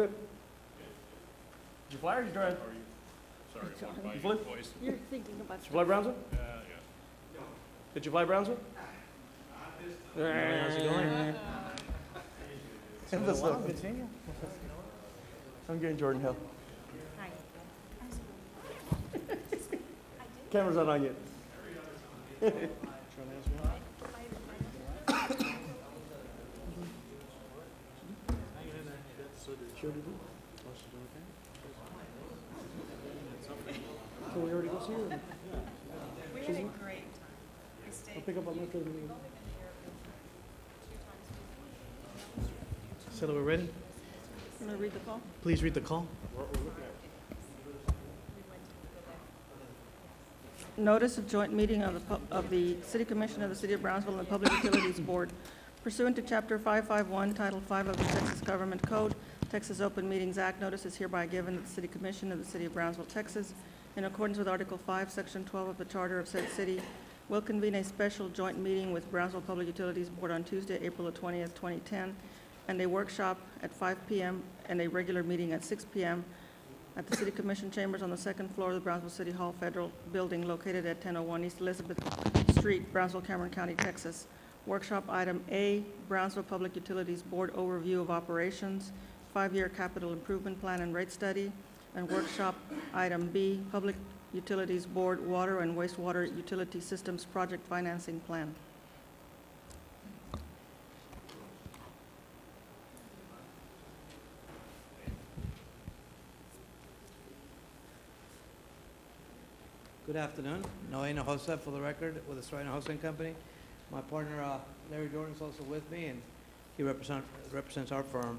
trip? Did you fly or did you drive? Sorry, Sorry. walked by You you flew? twice. You're thinking about. Did you fly Brownsville? Yeah, yeah. Did you fly Brownsville? How's it going? What's up? I'm getting Jordan Hill. Camera's not on yet. Can we already go see her? We had a great time. We I'll stayed pick up on after the meeting. two times. So we're ready? You want to read the call? Please read the call. Notice of joint meeting of the, pub- of the City Commission of the City of Brownsville and the Public Utilities Board pursuant to Chapter 551, Title 5 of the Texas Government Code, Texas Open Meetings Act, notice is hereby given that the City Commission of the City of Brownsville, Texas, in accordance with Article 5, Section 12 of the Charter of said city, will convene a special joint meeting with Brownsville Public Utilities Board on Tuesday, April the 20th, 2010, and a workshop at 5 p.m. and a regular meeting at 6 p.m. at the City Commission Chambers on the second floor of the Brownsville City Hall Federal Building located at 1001 East Elizabeth Street, Brownsville, Cameron County, Texas. Workshop item A, Brownsville Public Utilities Board Overview of Operations, Five-Year Capital Improvement Plan and Rate Study. And workshop item B, Public Utilities Board Water and Wastewater Utility Systems Project Financing Plan. Good afternoon. Noe Hinojosa for the record with the Estrada Hinojosa Company. My partner uh, Larry Jordan is also with me, and he represent, represents our firm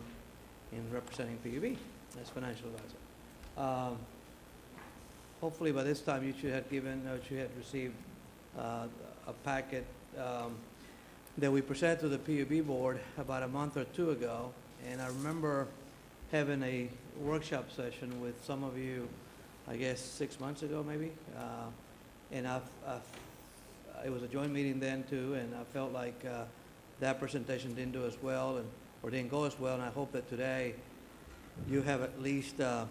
in representing PUB as financial advisor. Um, Hopefully by this time you should have given, uh, you had received uh, a packet um, that we presented to the PUB board about a month or two ago. And I remember having a workshop session with some of you I guess, six months ago, maybe. Uh, And I've, I've, it was a joint meeting then too, and I felt like uh, that presentation didn't do as well, and, or didn't go as well, and I hope that today you have at least uh,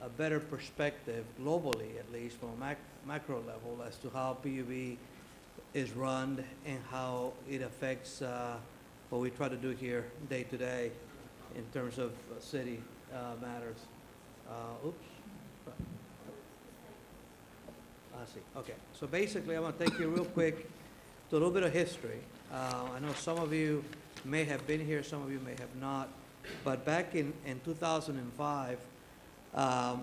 a better perspective, globally at least, from a mac- macro level, as to how PUB is run and how it affects uh, what we try to do here day to day in terms of uh, city uh, matters. Uh, Oops. I see, okay. So basically, I'm going to take you real quick to a little bit of history. I know some of you may have been here, some of you may have not, but back in, in 2005, um,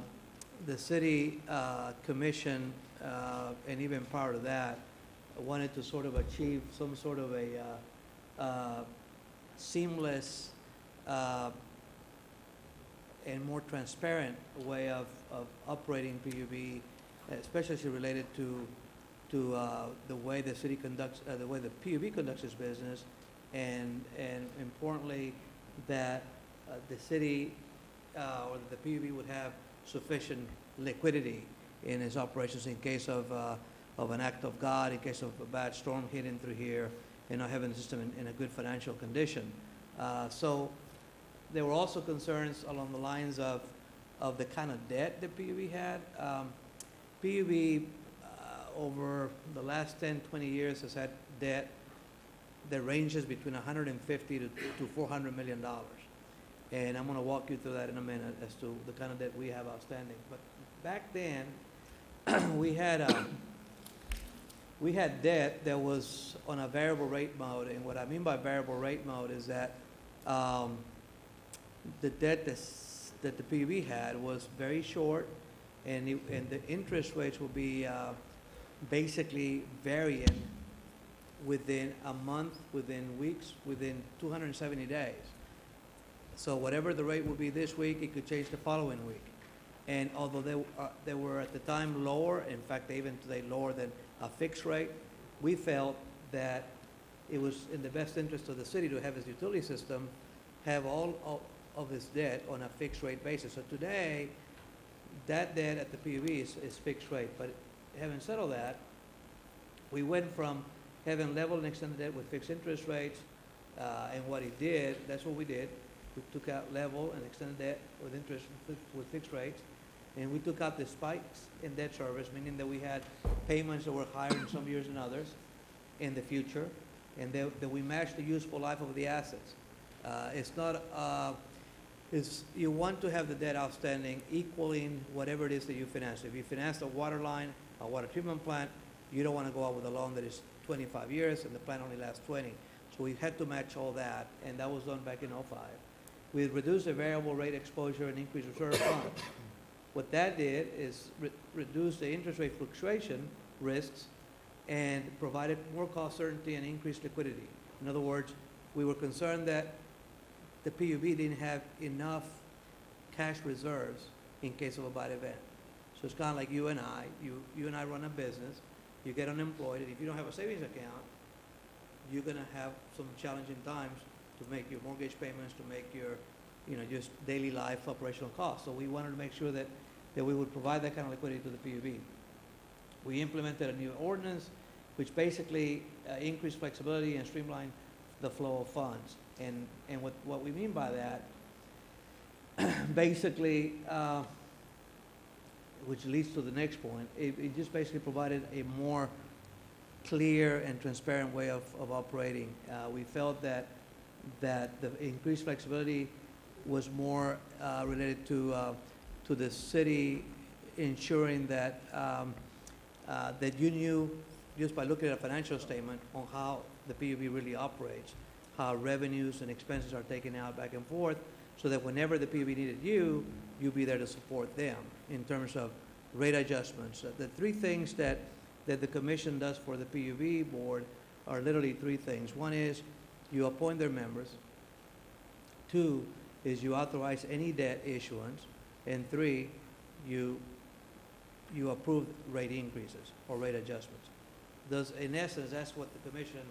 the city uh, commission, uh, and even prior to that, wanted to sort of achieve some sort of a uh, uh, seamless uh, and more transparent way of, of operating PUB especially related to, to uh, the way the city conducts, the way the PUB conducts its business, and, and importantly, that uh, the city uh, or the PUB would have sufficient liquidity in its operations in case of, uh, of an act of God, in case of a bad storm hitting through here, and having the system in, in a good financial condition. Uh, So there were also concerns along the lines of, of the kind of debt that PUB had. Um, PUB, uh, over the last 10, 20 years, has had debt that ranges between 150 to to 400 million dollars. And I'm going to walk you through that in a minute as to the kind of debt we have outstanding. But back then, we had, um, we had debt that was on a variable rate mode. And what I mean by variable rate mode is that um, the debt that the PUB had was very short, and, it- and the interest rates will be uh, basically varying within a month, within weeks, within 270 days. So whatever the rate will be this week, it could change the following week. And although they, uh, they were at the time lower, in fact, even today lower than a fixed rate, we felt that it was in the best interest of the city to have its utility system have all of- of its debt on a fixed rate basis. So today, that debt at the PUB is, is fixed rate. But having said all that, we went from having level and extended debt with fixed interest rates, uh, and what it did, that's what we did. We took out level and extended debt with interest with fixed rates. And we took out the spikes in debt service, meaning that we had payments that were higher in some years than others in the future, and that, that we matched the useful life of the assets. Uh, it's not, uh, it's, you want to have the debt outstanding equaling whatever it is that you finance. If you finance a water line, a water treatment plant, you don't want to go out with a loan that is twenty-five years and the plant only lasts twenty. So we had to match all that, and that was done back in '05. We reduced the variable rate exposure and increased reserve funds. What that did is re- reduce the interest rate fluctuation risks and provided more cost certainty and increased liquidity. In other words, we were concerned that the PUB didn't have enough cash reserves in case of a bad event. So it's kind of like you and I, you, you and I run a business, you get unemployed, and if you don't have a savings account, you're gonna have some challenging times to make your mortgage payments, to make your, you know, just daily life operational costs. So we wanted to make sure that, that we would provide that kind of liquidity to the PUB. We implemented a new ordinance, which basically uh, increased flexibility and streamlined the flow of funds. And, and what, what we mean by that, basically, uh, which leads to the next point, it, it just basically provided a more clear and transparent way of, of operating. Uh, we felt that, that the increased flexibility was more uh, related to, uh, to the city ensuring that, um, uh, that you knew, just by looking at a financial statement, on how the PUB really operates, how revenues and expenses are taken out back and forth, so that whenever the PUB needed you, you'd be there to support them in terms of rate adjustments. The three things that, that the commission does for the PUB board are literally three things. One is you appoint their members. Two is you authorize any debt issuance. And three, you, you approve rate increases or rate adjustments. Those, in essence, that's what the commission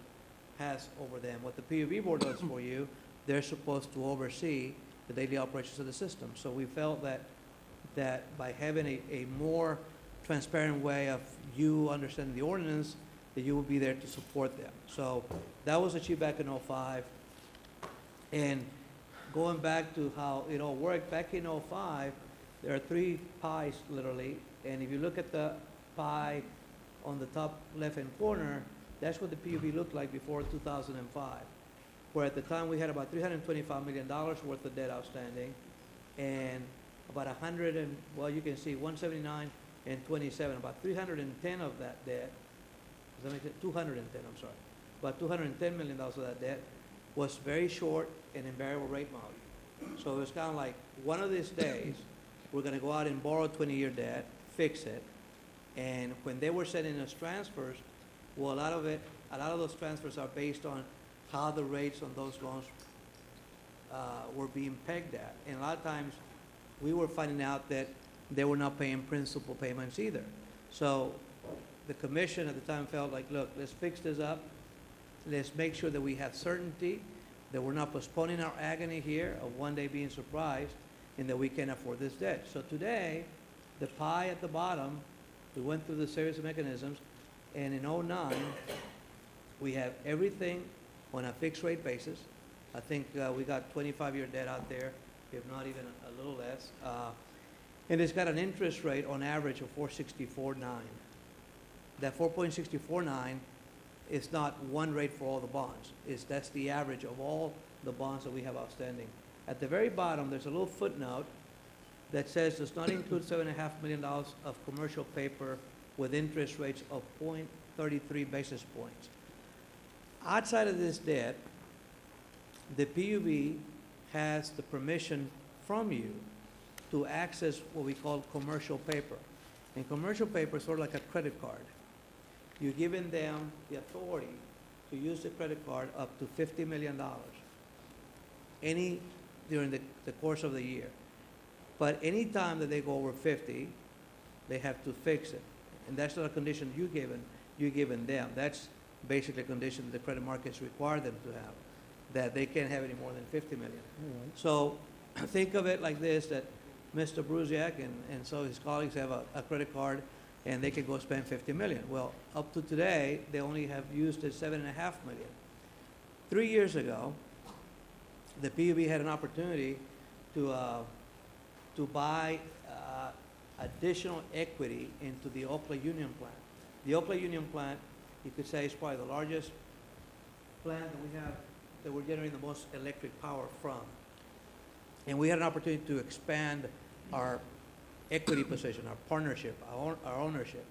has over them. What the PUB board does for you, they're supposed to oversee the daily operations of the system. So we felt that, that by having a, a more transparent way of you understanding the ordinance, that you will be there to support them. So that was achieved back in '05. And going back to how it all worked, back in '05, there are three pies literally, and if you look at the pie on the top left-hand corner, that's what the PUB looked like before 2005, where at the time we had about $325 million worth of debt outstanding, and about 100 and, well, you can see 179 and 27, about 310 of that debt, does that make sense? 210, I'm sorry, about 210 million dollars of that debt was very short and in variable rate mode. So it was kind of like, one of these days, we're gonna go out and borrow 20-year debt, fix it, and when they were sending us transfers, well, a lot of it, a lot of those transfers are based on how the rates on those loans uh, were being pegged at. And a lot of times, we were finding out that they were not paying principal payments either. So the commission at the time felt like, look, let's fix this up. Let's make sure that we have certainty, that we're not postponing our agony here of one day being surprised, and that we can afford this debt. So today, the pie at the bottom, we went through the series of mechanisms, and in '09, we have everything on a fixed rate basis. I think uh, we got 25-year debt out there, if not even little less. Uh, And it's got an interest rate on average of 464.9. That 4.649 is not one rate for all the bonds. It's, that's the average of all the bonds that we have outstanding. At the very bottom, there's a little footnote that says does not include seven and a half million dollars of commercial paper with interest rates of 0.33 basis points. Outside of this debt, the PUB has the permission from you to access what we call commercial paper. And commercial paper is sort of like a credit card. You're giving them the authority to use the credit card up to fifty million dollars. Any, during the, the course of the year. But any time that they go over fifty, they have to fix it. And that's not a condition you given, you given them. That's basically a condition that the credit markets require them to have, that they can't have any more than fifty million. So think of it like this, that Mr. Bruciak and, and so his colleagues have a, a credit card and they can go spend fifty million. Well, up to today, they only have used it seven and a half million. Three years ago, the PUB had an opportunity to, uh, to buy uh, additional equity into the Oklaunion plant. The Oklaunion plant, you could say, is probably the largest plant that we have, that we're generating the most electric power from. And we had an opportunity to expand our equity position, our partnership, our our ownership.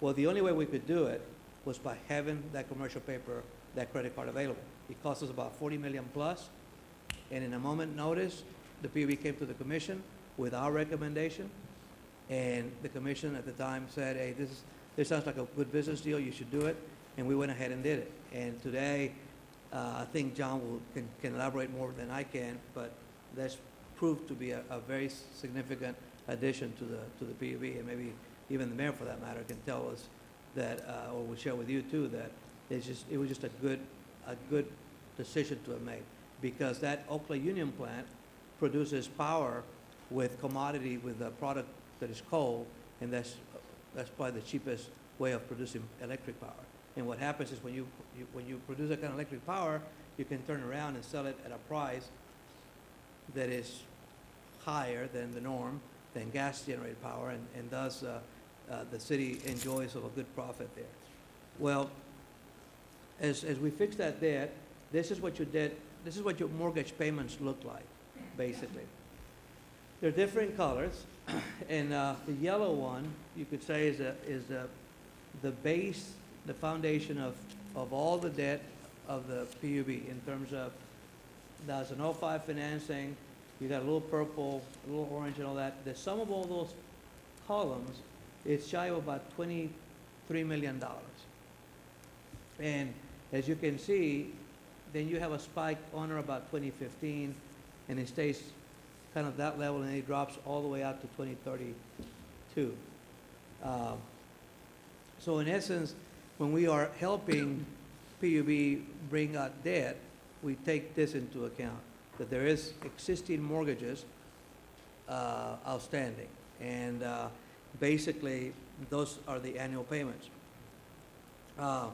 Well, the only way we could do it was by having that commercial paper, that credit card available. It cost us about 40 million plus, and in a moment notice, the PUB came to the commission with our recommendation, and the commission at the time said, hey, this is, this sounds like a good business deal, you should do it, and we went ahead and did it. And today, uh, I think John will, can, can elaborate more than I can, but that's proved to be a, a very significant addition to the, to the PUB, and maybe even the mayor for that matter can tell us that, uh, or will share with you too, that it's just, it was just a good, a good decision to have made. Because that Oklaunion plant produces power with commodity, with a product that is coal, and that's, that's probably the cheapest way of producing electric power. And what happens is when you, you, when you produce that kind of electric power, you can turn around and sell it at a price that is higher than the norm, than gas-generated power, and, and thus, uh, uh, the city enjoys of a good profit there. Well, as, as we fix that debt, this is what your debt, this is what your mortgage payments look like, basically. They're different colors, and, uh, the yellow one, you could say is a, is the, the base, the foundation of, of all the debt of the PUB in terms of, there's an 05 financing, you got a little purple, a little orange and all that. The sum of all those columns is shy of about twenty-three million dollars. And as you can see, then you have a spike on or about twenty fifteen, and it stays kind of that level, and it drops all the way out to twenty thirty-two. Um, So in essence, when we are helping PUB bring out debt, we take this into account, that there is existing mortgages uh, outstanding. And uh, basically, those are the annual payments. Uh,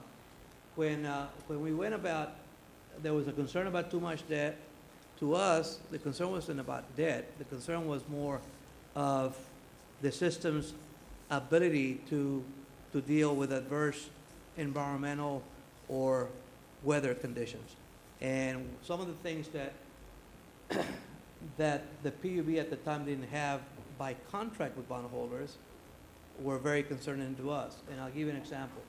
When, uh, when we went about, there was a concern about too much debt. To us, the concern wasn't about debt. The concern was more of the system's ability to, to deal with adverse environmental or weather conditions. And some of the things that, that the PUB at the time didn't have by contract with bondholders were very concerning to us. And I'll give you an example.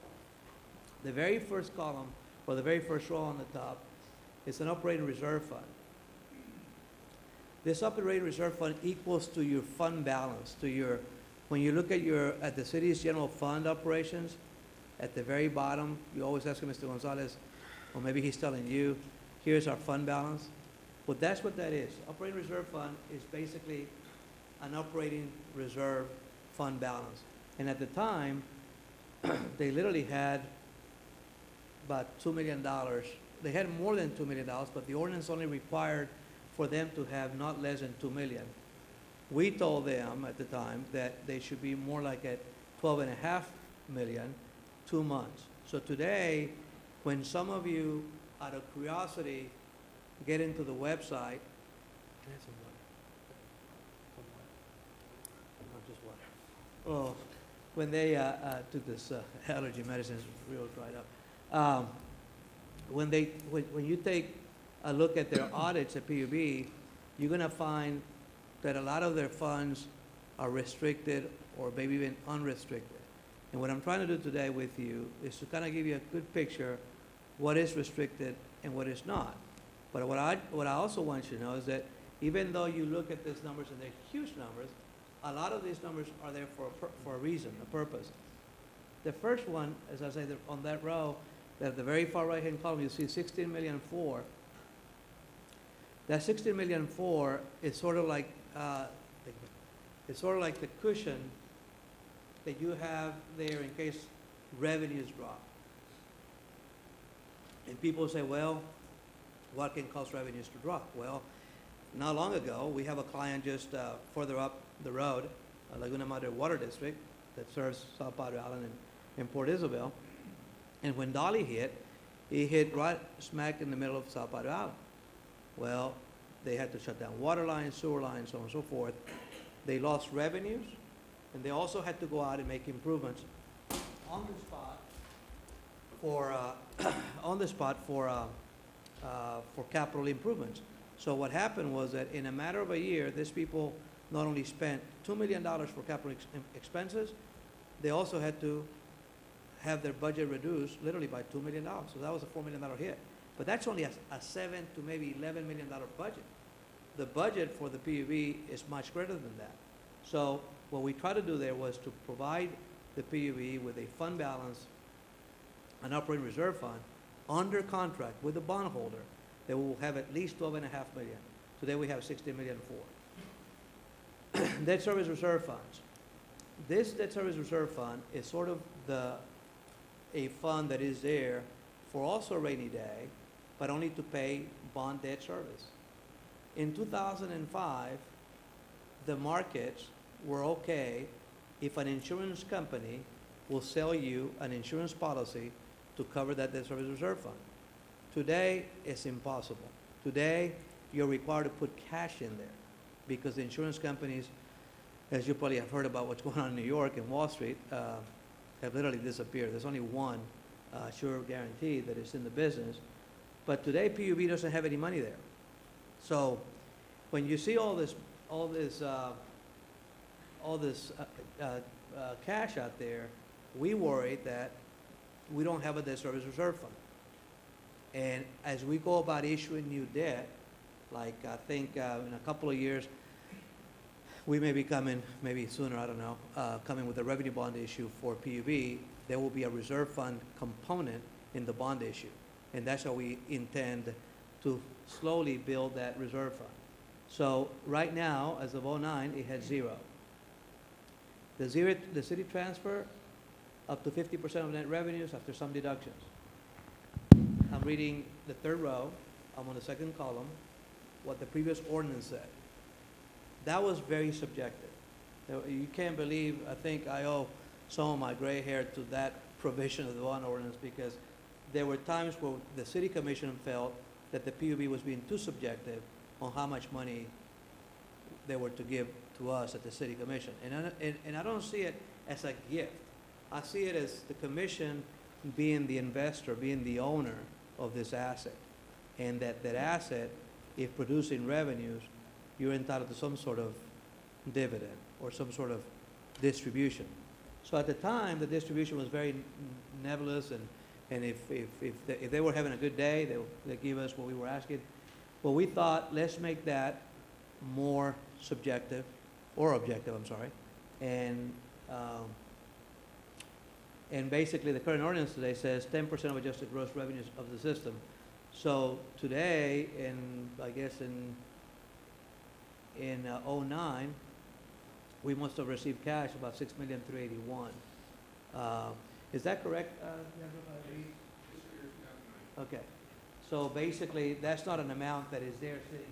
The very first column, or the very first row on the top, is an operating reserve fund. This operating reserve fund equals to your fund balance, to your, when you look at your, at the city's general fund operations, at the very bottom, you always ask Mr. Gonzalez, or maybe he's telling you, here's our fund balance. Well, that's what that is. Operating reserve fund is basically an operating reserve fund balance. And at the time, they literally had about $2 million. They had more than $2 million, but the ordinance only required for them to have not less than 2 million. We told them at the time that they should be more like at 12 and a half million, two months. So today, when some of you, out of curiosity, get into the website, Can I have some water? Some water? Not just water. Oh, when they uh, uh, took this uh, allergy medicine, it's real dried up. Um, when they, when, when you take a look at their audits at PUB, you're gonna find that a lot of their funds are restricted or maybe even unrestricted. And what I'm trying to do today with you is to kind of give you a good picture what is restricted and what is not. But what I, what I also want you to know is that even though you look at these numbers and they're huge numbers, a lot of these numbers are there for a, for a reason, a purpose. The first one, as I say, on that row, at the very far right-hand column, you see 16 million four. That 16 million four is sort of like, uh, it's sort of like the cushion that you have there in case revenues drop. And people say, well, what can cause revenues to drop? Well, not long ago, we have a client just uh, further up the road, uh, Laguna Madre Water District, that serves South Padre Island and, and Port Isabel. And when Dolly hit, it hit right smack in the middle of South Padre Island. Well, they had to shut down water lines, sewer lines, so on and so forth. They lost revenues, and they also had to go out and make improvements on the spot for, uh, on the spot for, uh, uh, for capital improvements. So what happened was that in a matter of a year, these people not only spent $2 million for capital ex- expenses, they also had to have their budget reduced literally by $2 million. So that was a $4 million hit. But that's only a, a 7 to maybe $11 million budget. The budget for the PUB is much greater than that. So what we tried to do there was to provide the PUB with a fund balance, an operating reserve fund, under contract with the bondholder, that will have at least 12 and a half million. Today we have 60 million four. Debt service reserve funds. This debt service reserve fund is sort of the, a fund that is there for also a rainy day, but only to pay bond debt service. In 2005, the markets were okay if an insurance company will sell you an insurance policy to cover that debt service reserve fund. Today, it's impossible. Today, you're required to put cash in there because the insurance companies, as you probably have heard about what's going on in New York and Wall Street, uh, have literally disappeared. There's only one uh, sure guarantee that is in the business. But today, PUB doesn't have any money there. So when you see all this, all this, uh, all this uh, uh, uh, cash out there, we worry that we don't have a debt service reserve fund. And as we go about issuing new debt, like I think uh, in a couple of years, we may be coming, maybe sooner, I don't know, uh, coming with a revenue bond issue for PUB, there will be a reserve fund component in the bond issue. And that's how we intend to slowly build that reserve fund. So right now, as of '09, it had zero. The zero, the city transfer, up to fifty percent of net revenues after some deductions. I'm reading the third row, I'm on the second column, what the previous ordinance said. That was very subjective. You can't believe, I think I owe some of my gray hair to that provision of the bond ordinance because there were times where the city commission felt that the PUB was being too subjective on how much money they were to give to us at the city commission. And I, and, and I don't see it as a gift. I see it as the commission being the investor, being the owner of this asset. And that, that asset, if producing revenues, you're entitled to some sort of dividend or some sort of distribution. So at the time, the distribution was very nebulous and, and if, if, if, they, if they were having a good day, they, they give us what we were asking. Well, we thought, let's make that more subjective, or objective, I'm sorry. And, um, and basically, the current ordinance today says ten percent of adjusted gross revenues of the system. So today, in, I guess in, in uh, '09, we must have received cash about six million three eighty-one. Uh, Is that correct, uh? Okay, so basically, that's not an amount that is there sitting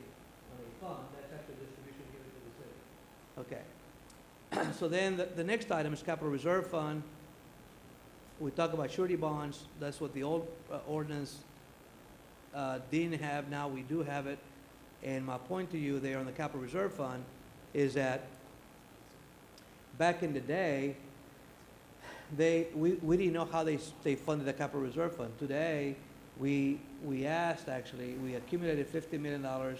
on a fund, that's actually distribution given to the city. Okay. So then, the, the next item is capital reserve fund. We talk about surety bonds, that's what the old uh, ordinance uh, didn't have, now we do have it. And my point to you there on the capital reserve fund is that back in the day, they, we, we didn't know how they, they funded the capital reserve fund. Today, we, we asked, actually, we accumulated fifty million dollars,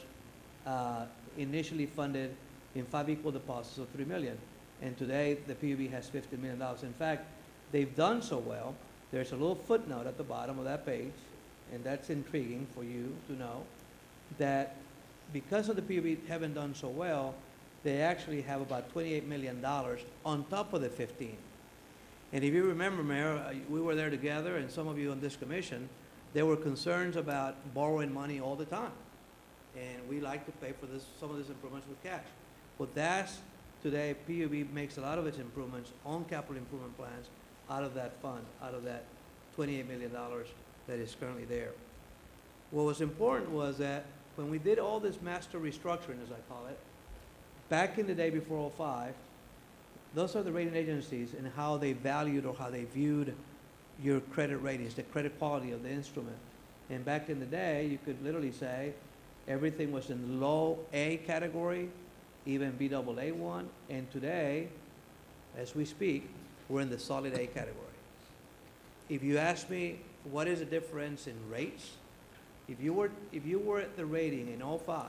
uh, initially funded in five equal deposits of three million. And today, the PUB has fifty million dollars. In fact, they've done so well, there's a little footnote at the bottom of that page, and that's intriguing for you to know, that because of the PUB having done so well, they actually have about twenty-eight million dollars on top of the fifteen. And if you remember, Mayor, uh, we were there together, and some of you on this commission, there were concerns about borrowing money all the time. And we like to pay for this, some of these improvements with cash. But that's, today, PUB makes a lot of its improvements on capital improvement plans out of that fund, out of that twenty-eight million dollars that is currently there. What was important was that when we did all this master restructuring, as I call it, back in the day before '05, those are the rating agencies and how they valued or how they viewed your credit ratings, the credit quality of the instrument. And back in the day, you could literally say, everything was in low A category, even B double A one, and today, as we speak, we're in the solid A category. If you ask me, what is the difference in rates? If you were, if you were at the rating in '05,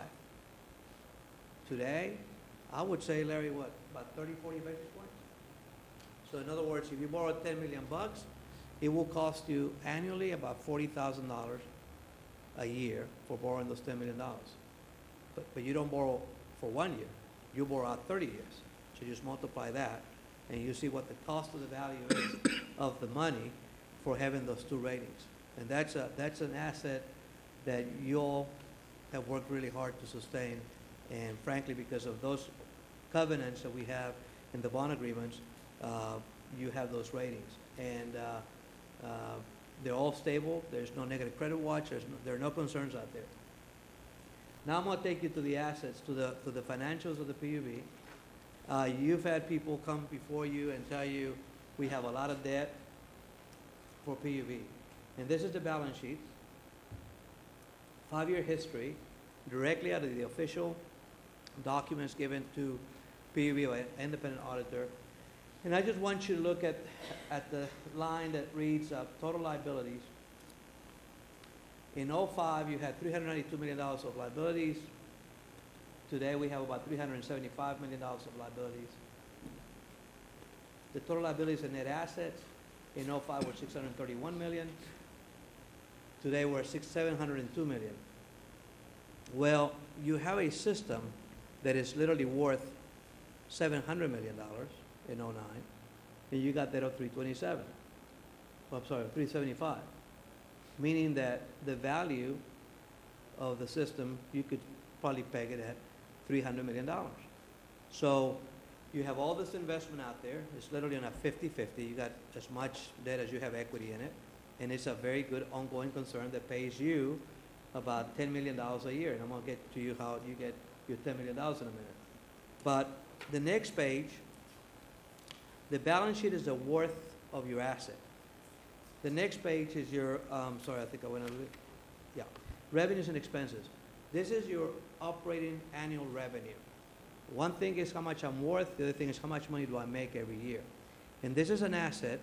today, I would say, Larry, what, about 30, 40 basis points? So in other words, if you borrow 10 million bucks, it will cost you annually about $40,000 a year for borrowing those $10 million. But, but you don't borrow for one year, you borrow out 30 years. So you just multiply that, and you see what the cost of the value is of the money for having those two ratings. And that's a, that's an asset that you all have worked really hard to sustain. And frankly, because of those covenants that we have in the bond agreements, uh, you have those ratings. And uh, uh, they're all stable, there's no negative credit watch, there's, no- there are no concerns out there. Now I'm gonna take you to the assets, to the, to the financials of the PUB. Uh, You've had people come before you and tell you, we have a lot of debt for PUB. And this is the balance sheet, five-year history, directly out of the official documents given to by an independent auditor. And I just want you to look at, at the line that reads, uh, total liabilities. In '05, you had three hundred ninety-two million dollars of liabilities. Today, we have about three hundred and seventy-five million dollars of liabilities. The total liabilities and net assets in '05 were six hundred and thirty-one million. Today, we're six, seven hundred and two million. Well, you have a system that is literally worth seven hundred million dollars in '09, and you got that of three twenty-seven. Oh, I'm sorry, three seventy-five. Meaning that the value of the system, you could probably peg it at three hundred million dollars. So you have all this investment out there, it's literally on a 50-50. you got as much debt as you have equity in it, and it's a very good ongoing concern that pays you about ten million dollars a year, and I'm gonna get to you how you get your ten million dollars in a minute. But the next page, the balance sheet is the worth of your asset. The next page is your, um, sorry, I think I went a little bit, yeah, revenues and expenses. This is your operating annual revenue. One thing is how much I'm worth, the other thing is how much money do I make every year. And this is an asset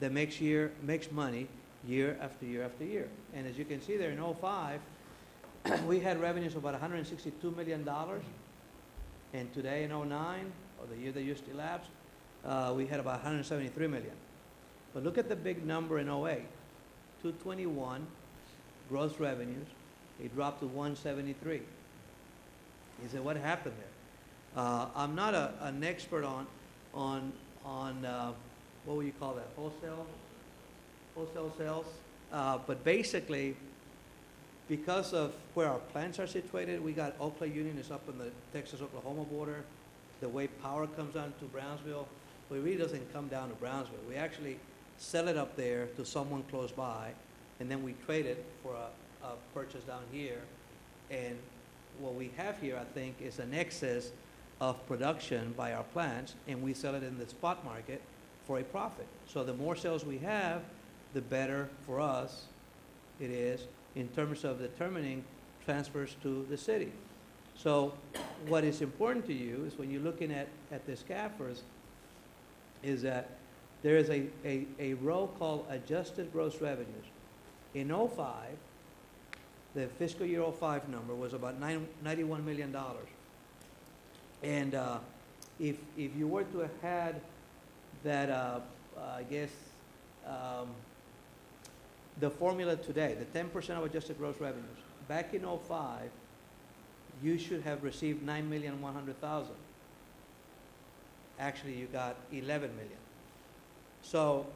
that makes year, makes money year after year after year. And as you can see there in '05, we had revenues of about hundred and sixty-two million dollars. And today in '09, or the year that just elapsed, uh, we had about hundred and seventy-three million. But look at the big number in '08, two twenty-one gross revenues, it dropped to one seventy-three. He said, what happened there? Uh, I'm not a, an expert on, on, on, uh, what would you call that, wholesale, wholesale sales? Uh, but basically, because of where our plants are situated, we got Oklaunion is up on the Texas-Oklahoma border. The way power comes down to Brownsville, well, it really doesn't come down to Brownsville. We actually sell it up there to someone close by, and then we trade it for a, a purchase down here. And what we have here, I think, is an excess of production by our plants, and we sell it in the spot market for a profit. So the more sales we have, the better for us it is in terms of determining transfers to the city. So what is important to you is when you're looking at, at the scaffers, is that there is a, a, a row called adjusted gross revenues. In '05, the fiscal year '05 number was about nine, ninety-one million dollars. And, uh, if, if you were to have had that, uh, I guess, um, the formula today, the ten percent of adjusted gross revenues, back in '05, you should have received nine million one hundred thousand. Actually, you got eleven million. So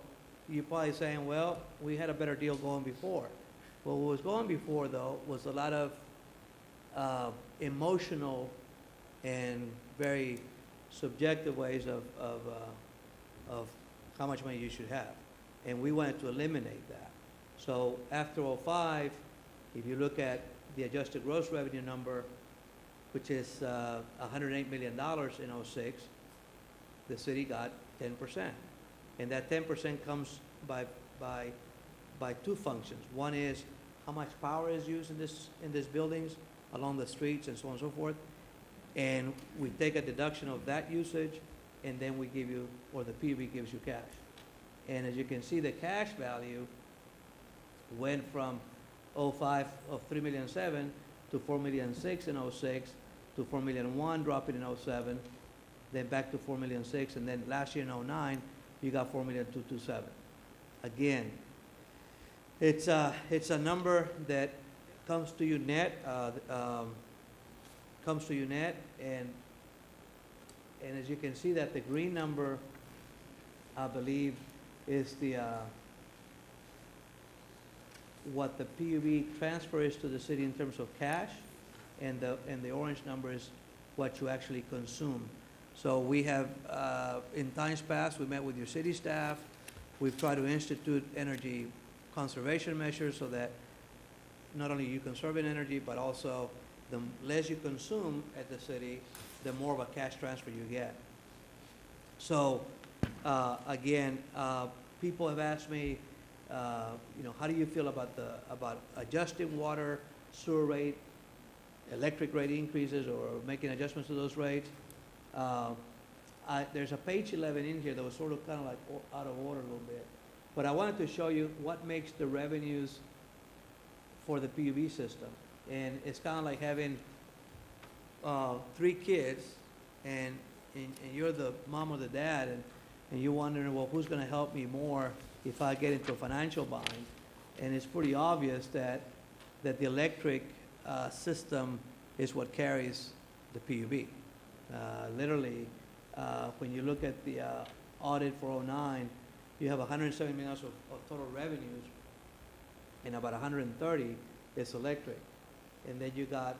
you're probably saying, well, we had a better deal going before. What was going before, though, was a lot of uh, emotional and very subjective ways of, of, uh, of how much money you should have. And we wanted to eliminate that. So after '05, if you look at the adjusted gross revenue number, which is uh, $108 million in '06, the city got 10%. And that 10% comes by, by, by two functions. One is how much power is used in this, in these buildings, along the streets and so on and so forth. And we take a deduction of that usage, and then we give you, or the PUB gives you cash. And as you can see, the cash value went from oh-five of three million seven to four million six in 06 to four million one, dropping in 07 then back to four million six, and then last year in oh-nine, you got four million two two seven. Again, it's a, it's a number that comes to you net, uh, um, comes to you net, and, and as you can see that the green number, I believe, is the, uh, what the PUB transfer is to the city in terms of cash, and the, and the orange number is what you actually consume. So we have, uh, in times past, we met with your city staff, we've tried to institute energy conservation measures so that not only you conserve energy, but also the less you consume at the city, the more of a cash transfer you get. So, uh, again, uh, people have asked me, uh, you know, how do you feel about the, about adjusting water, sewer rate, electric rate increases, or making adjustments to those rates? Uh, I, there's a page eleven in here that was sort of kind of like out of order a little bit. But I wanted to show you what makes the revenues for the PUB system. And it's kind of like having, uh, three kids, and, and, and you're the mom or the dad, and, and you're wondering, well, who's gonna help me more if I get into a financial bind? And it's pretty obvious that, that the electric, uh, system is what carries the PUB. Uh, literally, uh, when you look at the, uh, audit for '09, you have hundred and seventy million of, of total revenues, and about hundred and thirty is electric. And then you got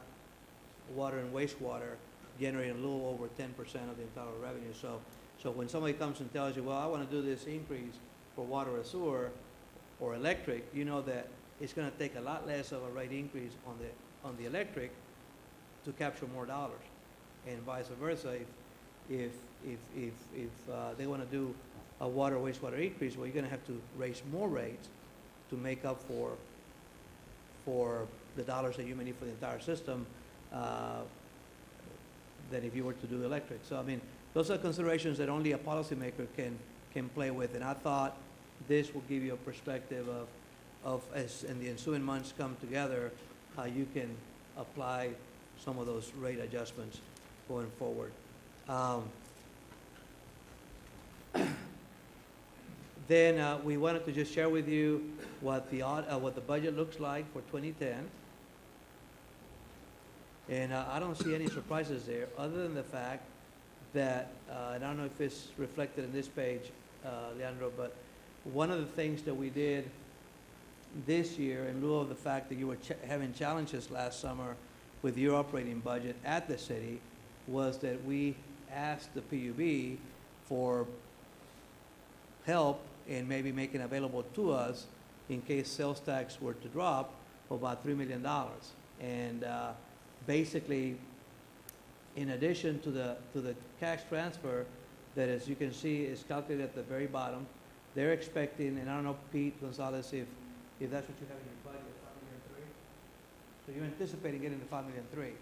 water and wastewater generating a little over ten percent of the entire revenue. So, so when somebody comes and tells you, well, I wanna do this increase for water or sewer or electric, you know that it's gonna take a lot less of a rate increase on the, on the electric to capture more dollars. And vice versa, if, if, if, if, if, uh, they wanna do a water wastewater increase, well, you're gonna have to raise more rates to make up for, for the dollars that you may need for the entire system, uh, than if you were to do electric. So, I mean, those are considerations that only a policymaker can, can play with, and I thought this will give you a perspective of, of, as, in the ensuing months come together, how you can apply some of those rate adjustments going forward. Um, Then, uh, we wanted to just share with you what the, uh, what the budget looks like for 2010. And uh, I don't see any surprises there, other than the fact that, uh, and I don't know if it's reflected in this page, uh, Leandro, but one of the things that we did this year, in lieu of the fact that you were ch- having challenges last summer with your operating budget at the city, was that we asked the PUB for help in maybe making available to us in case sales tax were to drop of about three million dollars. And uh, basically, in addition to the, to the cash transfer, that as you can see is calculated at the very bottom, they're expecting, and I don't know, Pete Gonzalez, if, if that's what you have in your budget, five million three? So you're anticipating getting the five million three.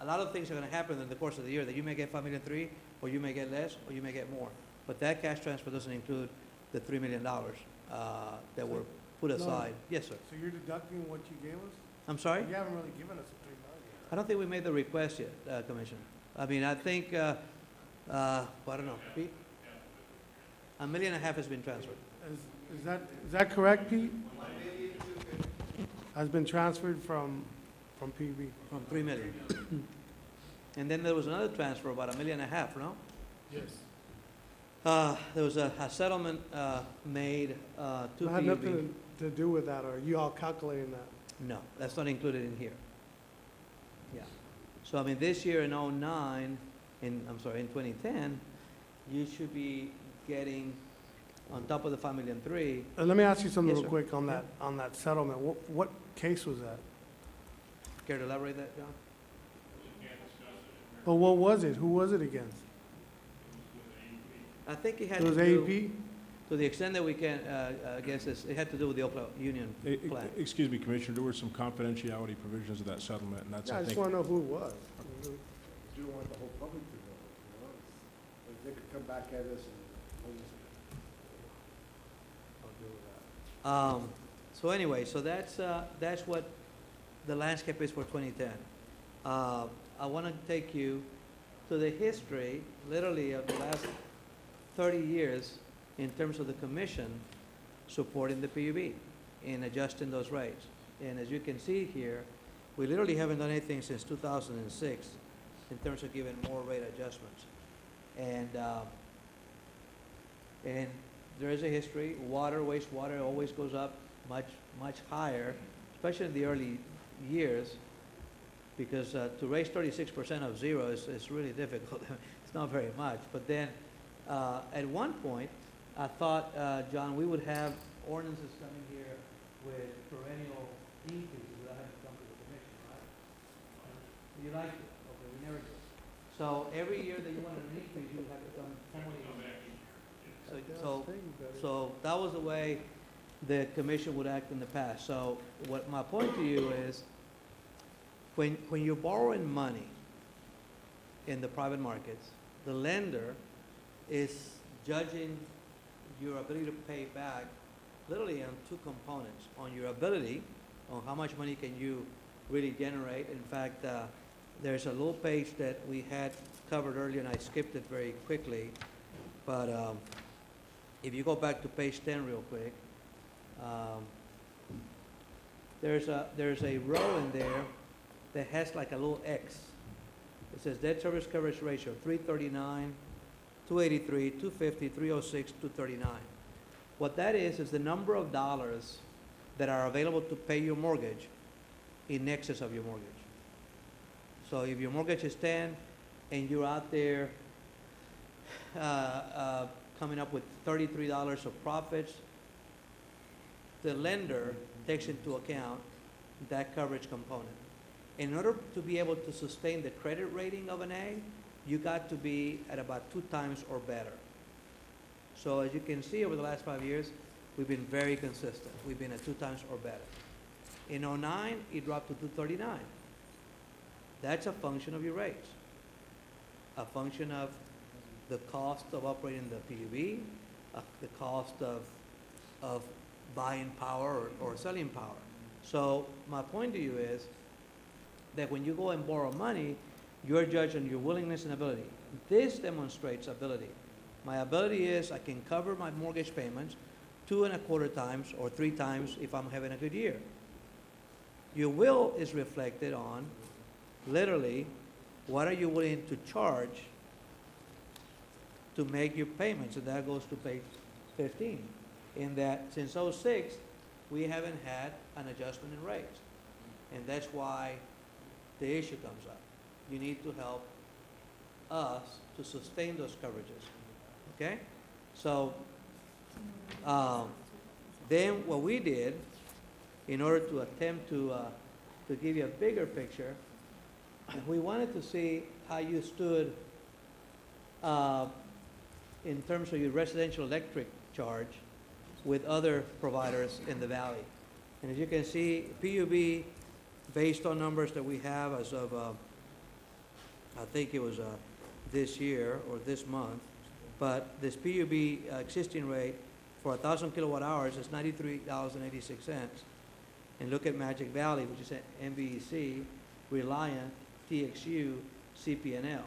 A lot of things are gonna happen in the course of the year, that you may get five million three, or you may get less, or you may get more. But that cash transfer doesn't include the three million dollars, uh, that were put aside. Yes, sir. So you're deducting what you gave us? I'm sorry? You haven't really given us a three million. I don't think we made the request yet, uh, Commissioner. I mean, I think, uh, uh, I don't know, Pete? A million and a half has been transferred. Is, is that, is that correct, Pete? Has been transferred from, from PB. From three million. And then there was another transfer, about a million and a half, no? Yes. Uh, there was a, a settlement, uh, made, uh, to had PUB. nothing to do with that, or you all calculating that? No, that's not included in here. Yeah. So, I mean, this year in '09, in, I'm sorry, in 2010, you should be getting, on top of the five million three, Uh, let me ask you something Yes, real sir. quick on that, on that settlement. What, what case was that? care to elaborate that, John? Well, what was it? Who was it against? I think it had It to was do. AEP? to the extent that we can, uh, I guess it's- it had to do with the Oklaunion E- e- plan. Excuse me, Commissioner, there were some confidentiality provisions of that settlement, and that's, Yeah, I I just think, want to know who it was. I mean, do want the whole public to know, you know? If They could come back at us and hold us I'll deal with that. Um, so anyway, so that's, uh, that's what the landscape is for 2010. Uh, I want to take you to the history, literally of the last 30 years in terms of the commission supporting the PUB in adjusting those rates. And as you can see here, we literally haven't done anything since 2006 in terms of giving more rate adjustments. And, uh, and there is a history. Water, wastewater always goes up much, much higher, especially in the early years, because uh, to raise 36% of zero is, is really difficult. it's not very much. But then, uh, at one point, I thought, uh, John, we would have ordinances coming here with perennial increases without having to come to the commission, right? You like it? Okay, we never did. So every year that you wanted an increase, you would have to come formally. So, so so that was the way the commission would act in the past. So what my point to you is, when, when you're borrowing money in the private markets, the lender is judging your ability to pay back literally on two components. On your ability, on how much money can you really generate. In fact, uh, there's a little page that we had covered earlier, and I skipped it very quickly. But um, if you go back to page 10 real quick, um, there's a, there's a row in there that has like a little X. It says debt service coverage ratio, 339, 283, 250, 306, 239. What that is, is the number of dollars that are available to pay your mortgage in excess of your mortgage. So if your mortgage is 10 and you're out there uh, uh, coming up with $33 of profits, the lender takes into account that coverage component. In order to be able to sustain the credit rating of an A, you got to be at about two times or better. So as you can see, over the last five years, we've been very consistent. We've been at two times or better. In '09, it dropped to 239. That's a function of your rates, a function of the cost of operating the PUB, uh, the cost of, of buying power or, or selling power. So my point to you is that when you go and borrow money, you're judged on your willingness and ability. This demonstrates ability. My ability is I can cover my mortgage payments two and a quarter times or three times if I'm having a good year. Your will is reflected on literally what are you willing to charge to make your payments, and that goes to page 15. In that since '06, we haven't had an adjustment in rates. And that's why the issue comes up. You need to help us to sustain those coverages, okay? So, um, then what we did, in order to attempt to, uh, to give you a bigger picture, we wanted to see how you stood, uh, in terms of your residential electric charge with other providers in the valley. And as you can see, PUB, based on numbers that we have as of, uh, I think it was uh, this year or this month, but this PUB uh, existing rate for 1,000 kilowatt hours is $93.86. And look at Magic Valley, which is MVEC, Reliant, TXU, CP&L.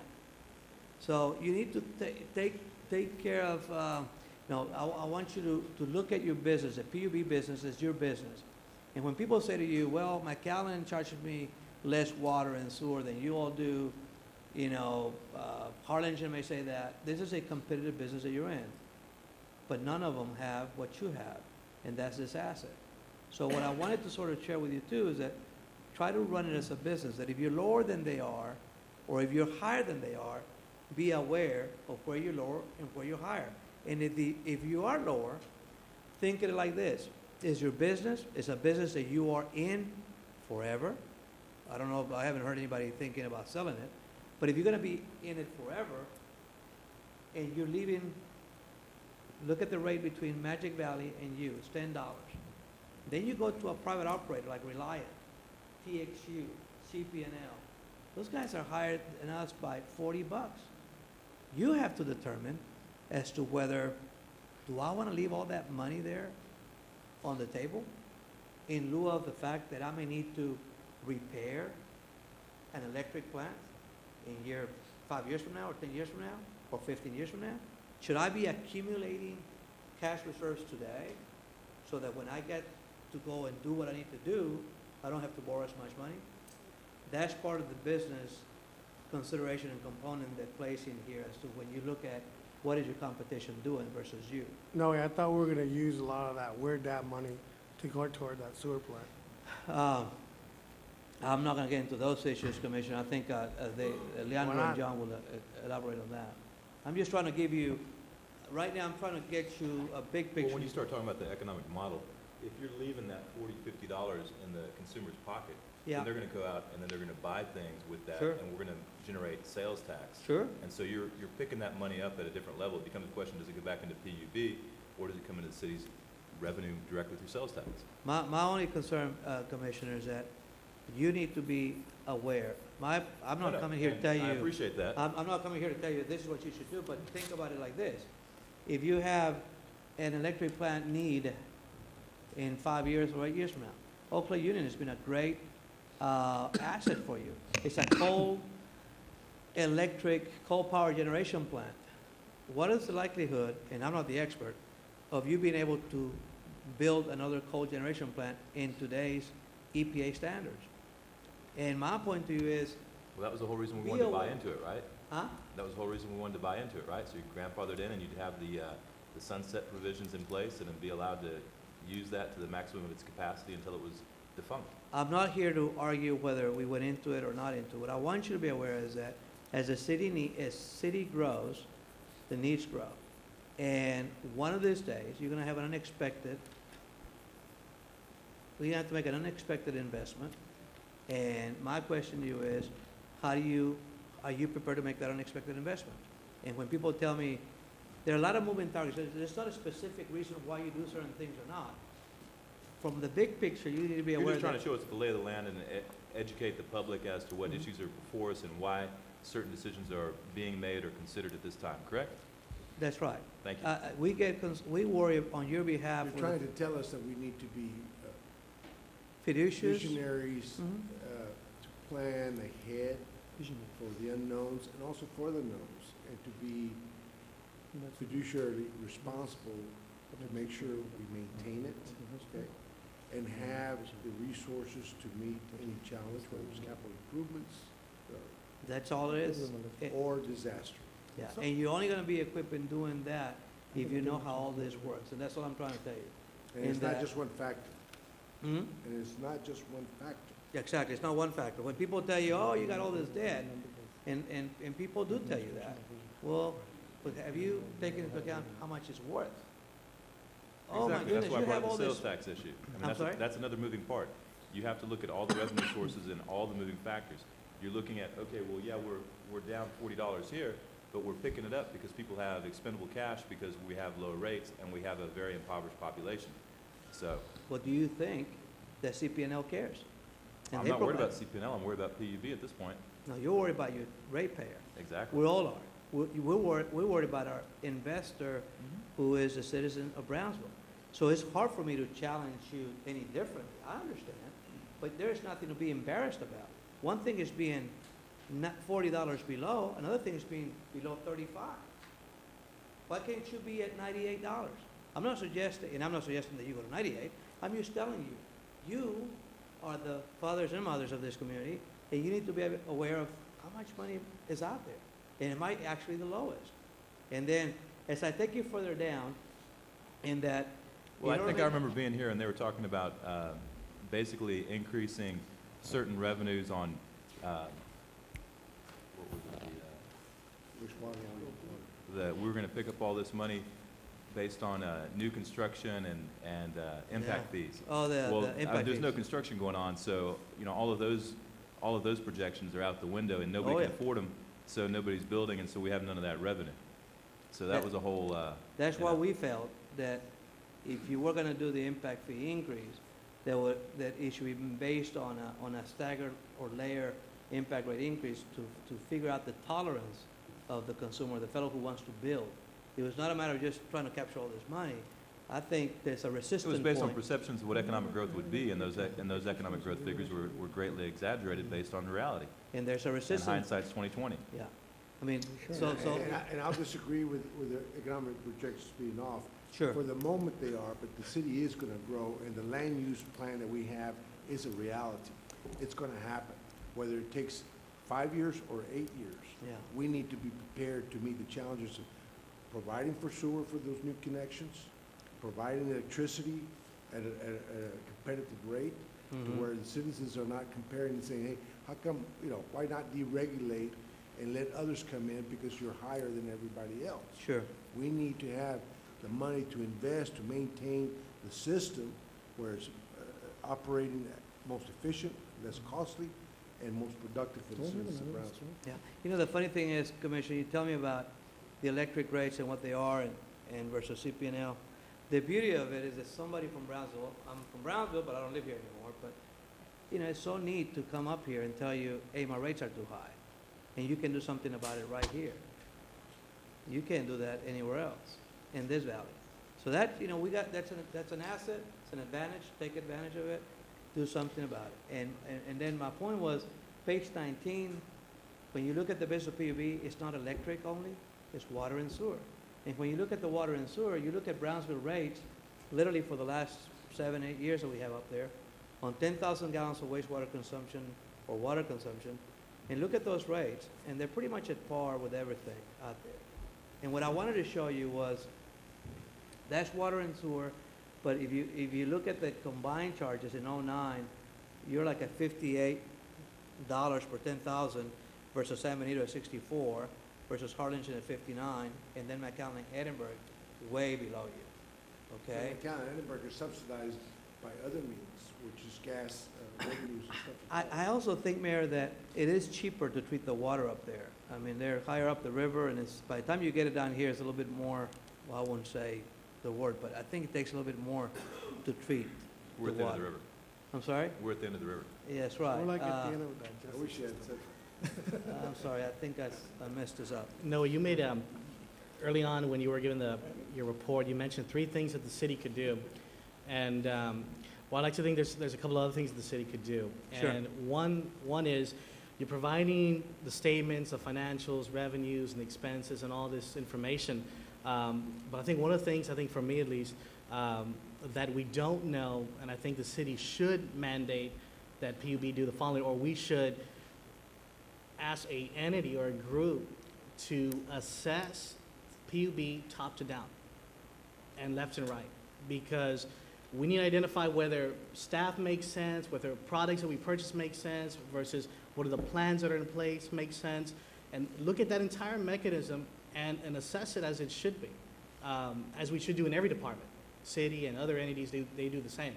So you need to ta- take, take care of, uh, no, I, I want you to, to look at your business, the PUB business is your business. And when people say to you, well, McAllen charges me less water and sewer than you all do, you know, uh, Harlingen may say that, this is a competitive business that you're in. But none of them have what you have, and that's this asset. So what I wanted to sort of share with you too is that try to run it as a business, that if you're lower than they are, or if you're higher than they are, be aware of where you're lower and where you're higher. And if the, if you are lower, think of it like this. Is your business, is a business that you are in forever? I don't know, I haven't heard anybody thinking about selling it. But if you're gonna be in it forever, and you're leaving look at the rate between Magic Valley and you, it's ten dollars. Then you go to a private operator like Reliant, TXU, CP&L. Those guys are higher than us by forty bucks. You have to determine as to whether, do I wanna leave all that money there on the table in lieu of the fact that I may need to repair an electric plant in year, five years from now, or ten years from now, or fifteen years from now? Should I be accumulating cash reserves today so that when I get to go and do what I need to do, I don't have to borrow as much money? That's part of the business consideration and component that plays in here as to when you look at what is your competition doing versus you. No, I thought we were gonna use a lot of that Weir Dam money to go toward that sewer plant. Um, I'm not gonna get into those issues, Commissioner. I think, uh, uh, they, uh, Leandro and? John will uh, elaborate on that. I'm just trying to give you, right now, I'm trying to get you a big Well, picture. when you start talking about the economic model, if you're leaving that forty, fifty dollars in the consumer's pocket, Yeah, then they're gonna go out and then they're gonna buy things with that, Sure. and we're gonna generate sales tax. sure. And so you're, you're picking that money up at a different level. It becomes a question, does it go back into PUB, or does it come into the city's revenue directly through sales tax? My, my only concern, uh, Commissioner, is that you need to be aware. My, I'm No, not no, coming here to and tell I you. appreciate that. I'm, I'm not coming here to tell you this is what you should do, but think about it like this. If you have an electric plant need in five years or eight years from now, Oklaunion has been a great, uh, asset for you. It's a coal, electric, coal power generation plant. What is the likelihood, and I'm not the expert, of you being able to build another coal generation plant in today's EPA standards? And my point to you is, Well, that was the whole reason we wanted to buy into it, right? huh? That was the whole reason we wanted to buy into it, right? So you're grandfathered in and you'd have the, uh, the sunset provisions in place and then be allowed to use that to the maximum of its capacity until it was defunct. I'm not here to argue whether we went into it or not into it. What I want you to be aware is that as a city as city grows, the needs grow. And one of these days, you're gonna have an unexpected, we're gonna have to make an unexpected investment. And my question to you is, how do you, are you prepared to make that unexpected investment? And when people tell me, there are a lot of moving targets, there's- there's not a specific reason why you do certain things or not. From the big picture, you need to be You're aware just that. trying to show us the lay of the land and e- educate the public as to what Mhm. issues are before us and why certain decisions are being made or considered at this time, correct? That's right. Thank you. Uh, uh, we get, cons- we worry on your behalf You're with trying to tell us that we need to be fiduciaries. visionaries, Mhm. uh, to plan ahead for the unknowns and also for the knowns, and to be fiduciarily responsible to make sure we maintain it, okay? And have the resources to meet any challenge, whether it's capital improvements uh, That's all it is. Eh, or disaster. Yeah, and you're only gonna be equipped in doing that if you know how all this works, and that's what I'm trying to tell you. And it's And not that- just one factor, Hmm? and it's not just one factor. Yeah, exactly, it's not one factor. When people tell you, oh, you got all this debt, and, and, and people do tell you that, well, but have you taken into account how much it's worth? Oh, my Exactly. goodness, That's why I you brought have up all the this. sales tax issue. I mean, I'm that's a- sorry? That's another moving part. You have to look at all the revenue sources and all the moving factors. You're looking at, okay, well, yeah, we're, we're down forty dollars here, but we're picking it up because people have expendable cash because we have low rates and we have a very impoverished population. So, What do you think that CP&L cares? And I'm not worried about CP&L, I'm worried about PUB at this point. No, you're worried about your ratepayer. Exactly. We all are. We're, we're worried, we're worried about our investor mm-hmm. who is a citizen of Brownsville. So it's hard for me to challenge you any differently. I understand, but there's nothing to be embarrassed about. One thing is being not forty dollars below, another thing is being below thirty-five. Why can't you be at ninety-eight dollars? I'm not suggesting, and I'm not suggesting that you go to ninety-eight, I'm just telling you, you are the fathers and mothers of this community, and you need to be aware of how much money is out there. And it might actually be the lowest. And then, as I take you further down, in that. Well, in I think I remember being here and they were talking about, uh, basically increasing certain revenues on, uh, what was it, the, uh, Which one? on- that we were gonna pick up all this money based on, uh, new construction and, and, uh, impact fees. Oh, the, Well, the uh, impact there's no fees. construction going on, so, you know, all of those, all of those projections are out the window and Oh, nobody can yeah. afford them, so nobody's building, and so we have none of that revenue. So that That- was a whole, uh, That's Yeah. why we felt that if you were gonna do the impact fee increase, that would, that it should be based on a, on a staggered or layer impact rate increase to, to figure out the tolerance of the consumer, the fellow who wants to build. It was not a matter of just trying to capture all this money. I think there's a resistance. it resistance was point. based on perceptions of what economic growth would be, and those, ec- and those economic growth figures were, were greatly exaggerated based on reality. And there's a resistance. And resistance, hindsight's twenty-twenty. yeah. I mean, so, so, And I- and I'll disagree with, with the economic projections being off. sure, For the moment they are, but the city is gonna grow, and the land use plan that we have is a reality. It's gonna happen, whether it takes five years or eight years. yeah. We need to be prepared to meet the challenges of providing for sewer for those new connections, providing electricity at a, at a, competitive rate, to Mhm. where the citizens are not comparing and saying, hey, how come, you know, why not deregulate and let others come in because you're higher than everybody else? Sure, We need to have the money to invest, to maintain the system where it's uh, operating most efficient, less costly, and most productive for the citizens of Brownsville. yeah. You know, the funny thing is, Commissioner, you tell me about the electric rates and what they are and, and versus CP&L. The beauty of it is that somebody from Brownsville, I'm from Brownsville, but I don't live here anymore, but, you know, it's so neat to come up here and tell you, hey, my rates are too high. And you can do something about it right here. You can't do that anywhere else in this valley. So that, you know, we got, that's an, that's an asset, it's an advantage, take advantage of it, do something about it. And, and, and then my point was, page nineteen, when you look at the base of PUB, it's not electric only, it's water and sewer. And when you look at the water and sewer, you look at Brownsville rates, literally for the last seven, eight years that we have up there, on ten thousand gallons of wastewater consumption or water consumption, and look at those rates, and they're pretty much at par with everything out there. And what I wanted to show you was, that's water and sewer, but if you, if you look at the combined charges in '09, you're like at fifty-eight dollars per ten thousand versus San Benito oh at sixty-four, versus Harlingen at fifty-nine, and then McAllen Edinburg way below you, okay? And Town and Edinburg is subsidized by other means, which is gas uh, revenues and stuff. I, like that. I also think, Mayor, that it is cheaper to treat the water up there. I mean, they're higher up the river, and it's, by the time you get it down here, it's a little bit more, well, I wouldn't say the word, but I think it takes a little bit more to treat We're at the the end of the water. river. I'm sorry? We're at the end of the river. Yes, right. We're like at Uh, the end of that, I wish you had said I'm sorry, I think I, s- I messed this up. Noe, you made, um, early on when you were giving the, your report, you mentioned three things that the city could do. And, um, well, I like to think there's, there's a couple other things the city could do. Sure. And one, one is you're providing the statements, the financials, revenues and expenses and all this information. Um, but I think one of the things, I think for me at least, um, that we don't know, and I think the city should mandate that PUB do the following, or we should ask a entity or a group to assess PUB top to down and left and right. Because we need to identify whether staff makes sense, whether products that we purchase make sense versus what are the plans that are in place make sense. And look at that entire mechanism and, and assess it as it should be, um, as we should do in every department. City and other entities, they, they do the same.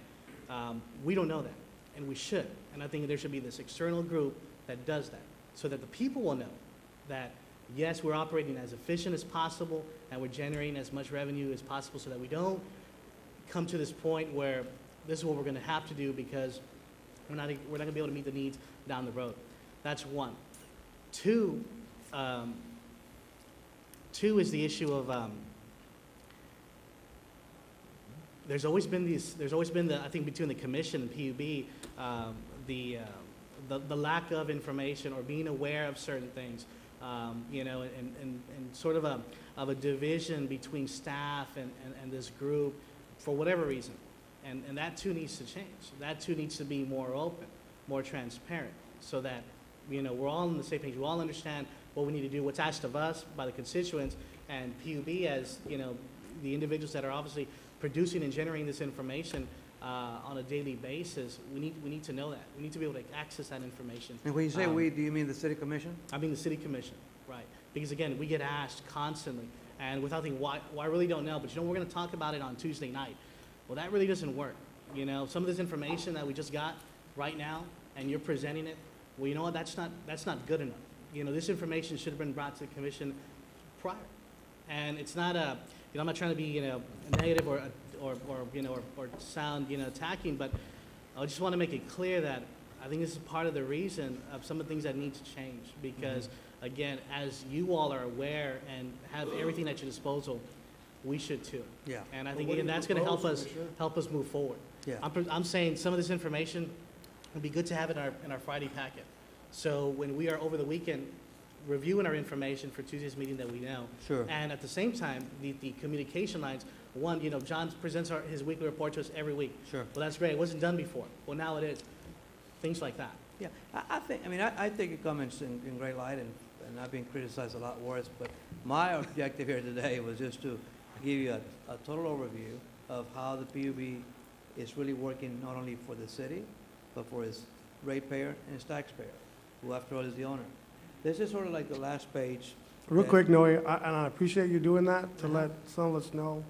Um, we don't know that, and we should. And I think there should be this external group that does that, so that the people will know that, yes, we're operating as efficient as possible, and we're generating as much revenue as possible, so that we don't come to this point where this is what we're gonna have to do because we're not, we're not gonna be able to meet the needs down the road. That's one. Two, um, two is the issue of, um, there's always been these, there's always been the, I think between the commission and PUB, um, the, uh, the, the lack of information or being aware of certain things, um, you know, and, and, and sort of a, of a division between staff and, and, and this group for whatever reason. And, and that too needs to change. That too needs to be more open, more transparent, so that, you know, we're all on the same page. We all understand what we need to do, what's asked of us by the constituents, and PUB as, you know, the individuals that are obviously producing and generating this information uh, on a daily basis, we need, we need to know that. We need to be able to access that information. And when you say Um, we, do you mean the city commission? I mean the city commission, right? Because again, we get asked constantly, and without thinking, why, well, I really don't know, but you know, we're gonna talk about it on Tuesday night. Well, that really doesn't work, you know? Some of this information that we just got right now, and you're presenting it, well, you know what, that's not, that's not good enough. You know, this information should have been brought to the commission prior. And it's not a, you know, I'm not trying to be, you know, negative or, or, or, you know, or, or sound, you know, attacking, but I just want to make it clear that I think this is part of the reason of some of the things that need to change. Because, again, as you all are aware and have everything at your disposal, we should too. Yeah, And I think, again, that's going to help us, Commissioner? help us move forward. yeah. I'm, I'm saying some of this information would be good to have in our, in our Friday packet. So when we are over the weekend reviewing our information for Tuesday's meeting that we know, Sure. and at the same time, the, the communication lines, one, you know, John presents our, his weekly report to us every week. Sure. Well, that's great, it wasn't done before, well, now it is. Things like that. Yeah, I, I think, I mean, I, I take your comments in, in great light, and, and I've been criticized a lot worse, but my objective here today was just to give you a, a total overview of how the PUB is really working not only for the city, but for its ratepayer and its taxpayer, who after all is the owner. This is sort of like the last page. Real that- quick, Noe, I- and I appreciate you doing that, to Uh-huh. let some of us know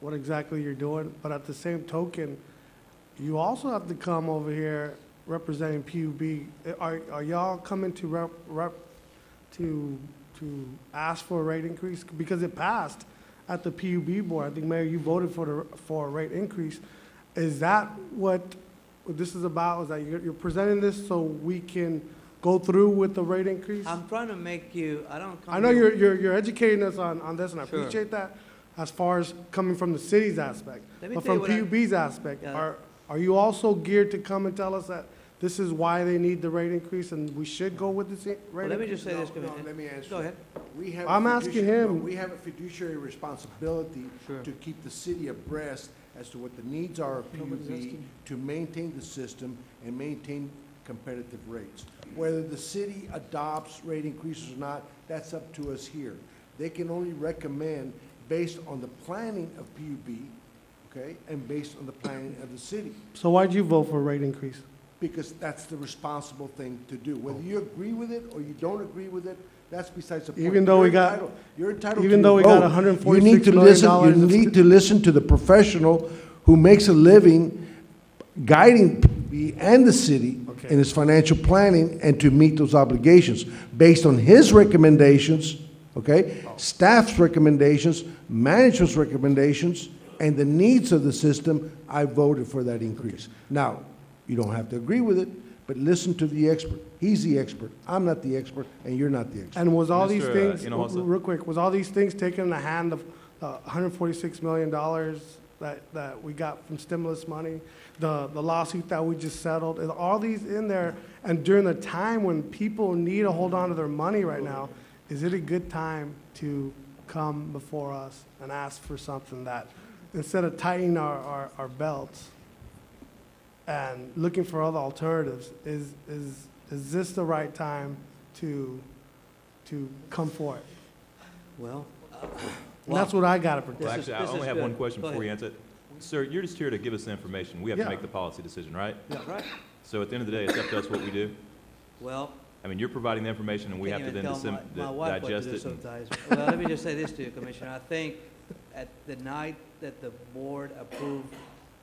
what exactly you're doing, but at the same token, you also have to come over here representing PUB. Are, are y'all coming to rep, rep, to, to ask for a rate increase? Because it passed at the PUB board. I think, Mayor, you voted for the, for a rate increase. Is that what, what this is about? Is that you're, you're presenting this so we can go through with the rate increase? I'm trying to make you, I don't come. I know here- you're, you're, you're educating us on, on this, and I Sure. appreciate that, as far as coming from the city's aspect. Let me But tell you from what I- PUB's aspect, Yeah. are, are you also geared to come and tell us that this is why they need the rate increase, and we should go with this i- Well, rate? let me increase? just say this, No, no, Commissioner. let me answer. Go ahead. We have. a I'm asking fiduciary- no, him. We have a fiduciary responsibility Sure. to keep the city abreast as to what the needs are of PUB to maintain the system and maintain competitive rates. Whether the city adopts rate increases or not, that's up to us here. They can only recommend based on the planning of PUB, okay, and based on the planning of the city. So why'd you vote for a rate increase? because that's the responsible thing to do. Whether you agree with it or you don't agree with it, that's besides the point. Even though You're we got- entitled- You're entitled to even your though we got vote. $146 You need to million listen, you of- need to listen to the professional who makes a living guiding PB and the city Okay. in its financial planning and to meet those obligations. Based on his recommendations, okay, staff's recommendations, management's recommendations, and the needs of the system, I voted for that increase. Now, you don't have to agree with it, but listen to the expert. He's the expert. I'm not the expert, and you're not the expert. And was all these Mr. uh, things, Hinojosa? real quick, was all these things taken in the hand of uh, $146 million that, that we got from stimulus money? The, the lawsuit that we just settled, is all these in there? And during the time when people need to hold on to their money right now, is it a good time to come before us and ask for something that, instead of tightening our, our, our belts and looking for other alternatives, is, is, is this the right time to, to come for it? Well. And that's what I gotta Well, protect. This actually, I only is have one question Go before you answer it. Sir, you're just here to give us the information. We have Yeah. to make the policy decision, right? Yeah, right, So at the end of the day, it's up to us what we do. well. I mean, you're providing the information and we have to then my- my wife digest it. sometimes. Well, let me just say this to you, Commissioner. I think at the night that the board approved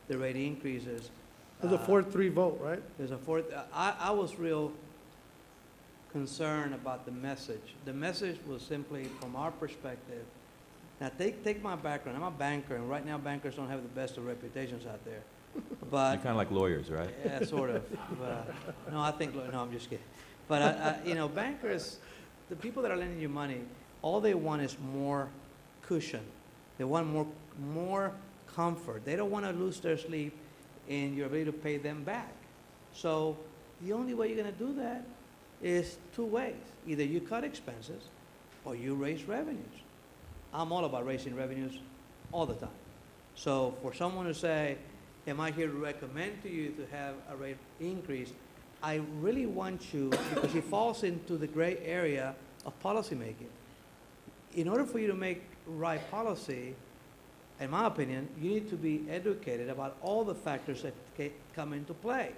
the rate increases. It was a uh, four-three vote, right? There's a fourth, I, I was real concerned about the message. The message was simply, from our perspective, now take, take my background. I'm a banker, and right now bankers don't have the best of reputations out there. But You're kind of like lawyers, right? Yeah, sort of. But, no, I think, no, I'm just kidding. But, I, I, you know, bankers, the people that are lending you money, all they want is more cushion. They want more, more comfort. They don't want to lose their sleep in your ability to pay them back. So the only way you're going to do that is two ways. Either you cut expenses or you raise revenues. I'm all about raising revenues all the time. So for someone to say, am I here to recommend to you to have a rate increase? I really want you, because it falls into the gray area of policymaking. In order for you to make right policy, in my opinion, you need to be educated about all the factors that come into play.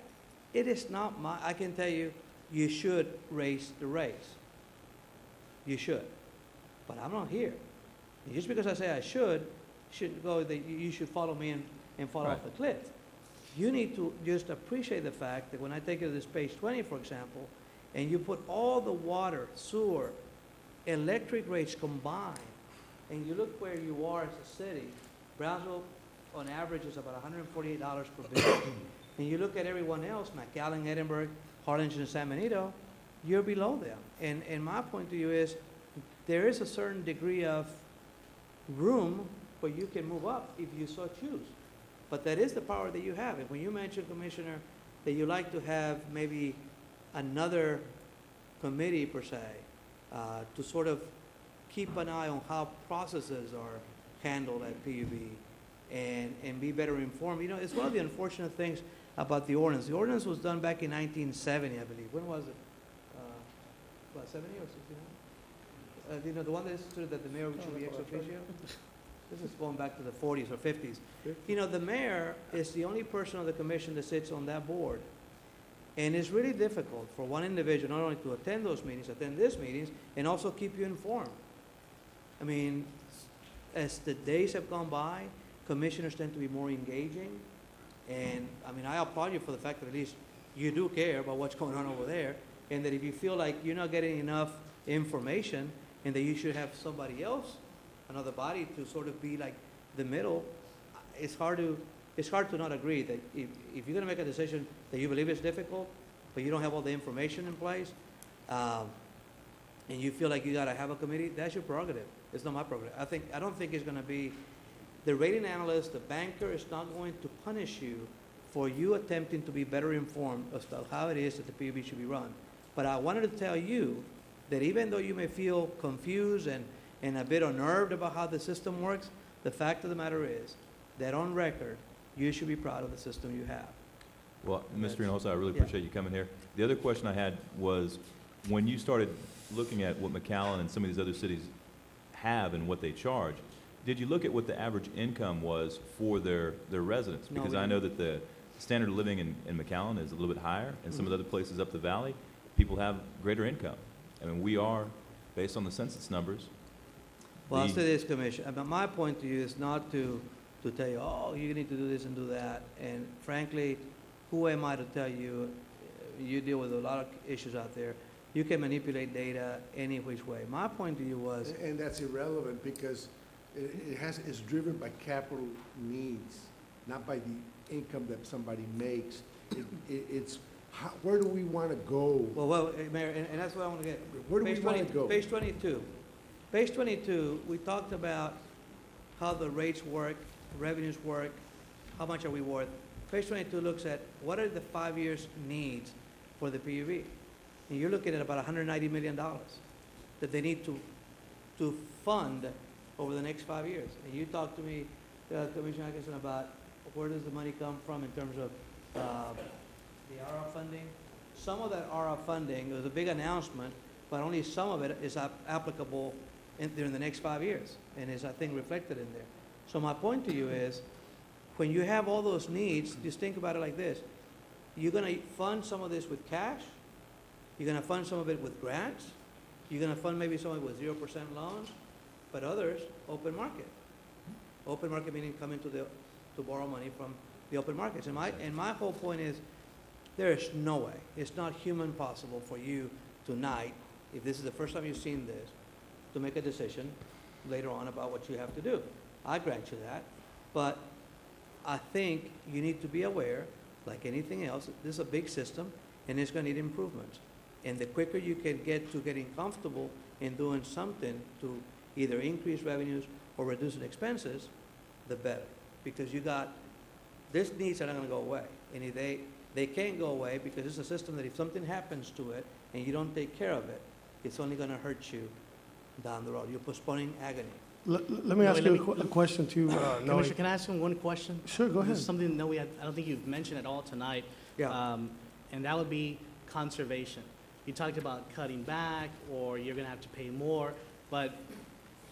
It is not my, I can tell you, you should raise the rates. You should. But I'm not here. Just because I say I should, shouldn't go that you, you should follow me and, and fall off the cliff. You need to just appreciate the fact that when I take you to this page twenty, for example, and you put all the water, sewer, electric rates combined, and you look where you are as a city, Brownsville, on average, is about hundred and forty-eight dollars per bill. And you look at everyone else, McAllen, Edinburg, Harlingen, San Benito, you're below them. And, and my point to you is, there is a certain degree of room where you can move up if you so choose. But that is the power that you have. And when you mentioned, Commissioner, that you like to have maybe another committee per se, uh, to sort of keep an eye on how processes are handled at PUB and, and be better informed. You know, it's one of the unfortunate things about the ordinance. The ordinance was done back in 1970, I believe. When was it? Uh, What, 70 or 69? Uh, You know, the one that instituted that the mayor should be ex officio? This is going back to the 40s or 50s. You know, the mayor is the only person on the commission that sits on that board. And it's really difficult for one individual not only to attend those meetings, attend these meetings, and also keep you informed. I mean, as the days have gone by, commissioners tend to be more engaging. And, I mean, I applaud you for the fact that at least you do care about what's going on over there. And that if you feel like you're not getting enough information, and that you should have somebody else, another body, to sort of be like the middle, it's hard to, it's hard to not agree that if, if you're gonna make a decision that you believe is difficult, but you don't have all the information in place, um, and you feel like you gotta have a committee, that's your prerogative. It's not my prerogative. I think, I don't think it's gonna be, the rating analyst, the banker is not going to punish you for you attempting to be better informed as to how it is that the PUB should be run. But I wanted to tell you that even though you may feel confused and, and a bit unnerved about how the system works, the fact of the matter is that on record, you should be proud of the system you have. Well, Mr. Reynoso, I really Yeah. appreciate you coming here. The other question I had was, when you started looking at what McAllen and some of these other cities have and what they charge, did you look at what the average income was for their, their residents? Because we I know that the standard of living in, in McAllen is a little bit higher, and some of the Mhm. other places up the valley, people have greater income. I mean, we are, based on the census numbers, Well, I'll say this, Commissioner, but my point to you is not to, to tell you, oh, you need to do this and do that. And frankly, who am I to tell you? Uh, You deal with a lot of issues out there. You can manipulate data any which way. My point to you was, And that's irrelevant because it, it has, it's driven by capital needs, not by the income that somebody makes. It, it, it's, how, where do we want to go? well, well, eh, Mayor, and, and that's what I want to get. Where do we Page want to 20 go? Page twenty-two. Page twenty-two, we talked about how the rates work, revenues work, how much are we worth. Page twenty-two looks at what are the five years' needs for the PUB? And you're looking at about hundred ninety million dollars that they need to, to fund over the next five years. And you talked to me, uh, Commissioner Atkinson, about where does the money come from in terms of, uh, the ARRA funding? Some of that ARRA funding, was a big announcement, but only some of it is ap- applicable in, during the next five years, and is, I think, reflected in there. So my point to you is, when you have all those needs, just think about it like this. You're gonna fund some of this with cash, you're gonna fund some of it with grants, you're gonna fund maybe some of it with zero percent loans, but others, open market. Open market meaning coming to the, to borrow money from the open markets. And my, and my whole point is, there is no way, it's not human possible for you tonight, if this is the first time you've seen this, to make a decision later on about what you have to do. I grant you that, but I think you need to be aware, like anything else, this is a big system, and it's gonna need improvements. And the quicker you can get to getting comfortable in doing something to either increase revenues or reduce expenses, the better. Because you got, these needs are not gonna go away. And if they, they can't go away because it's a system that if something happens to it and you don't take care of it, it's only gonna hurt you down the road. You're postponing agony. Let, let me No, ask let you a me- a question too, uh, Commissioner, can I ask him one question? Sure, go This ahead. is something that we, had- I don't think you've mentioned at all tonight. Um, And that would be conservation. You talked about cutting back, or you're gonna have to pay more, but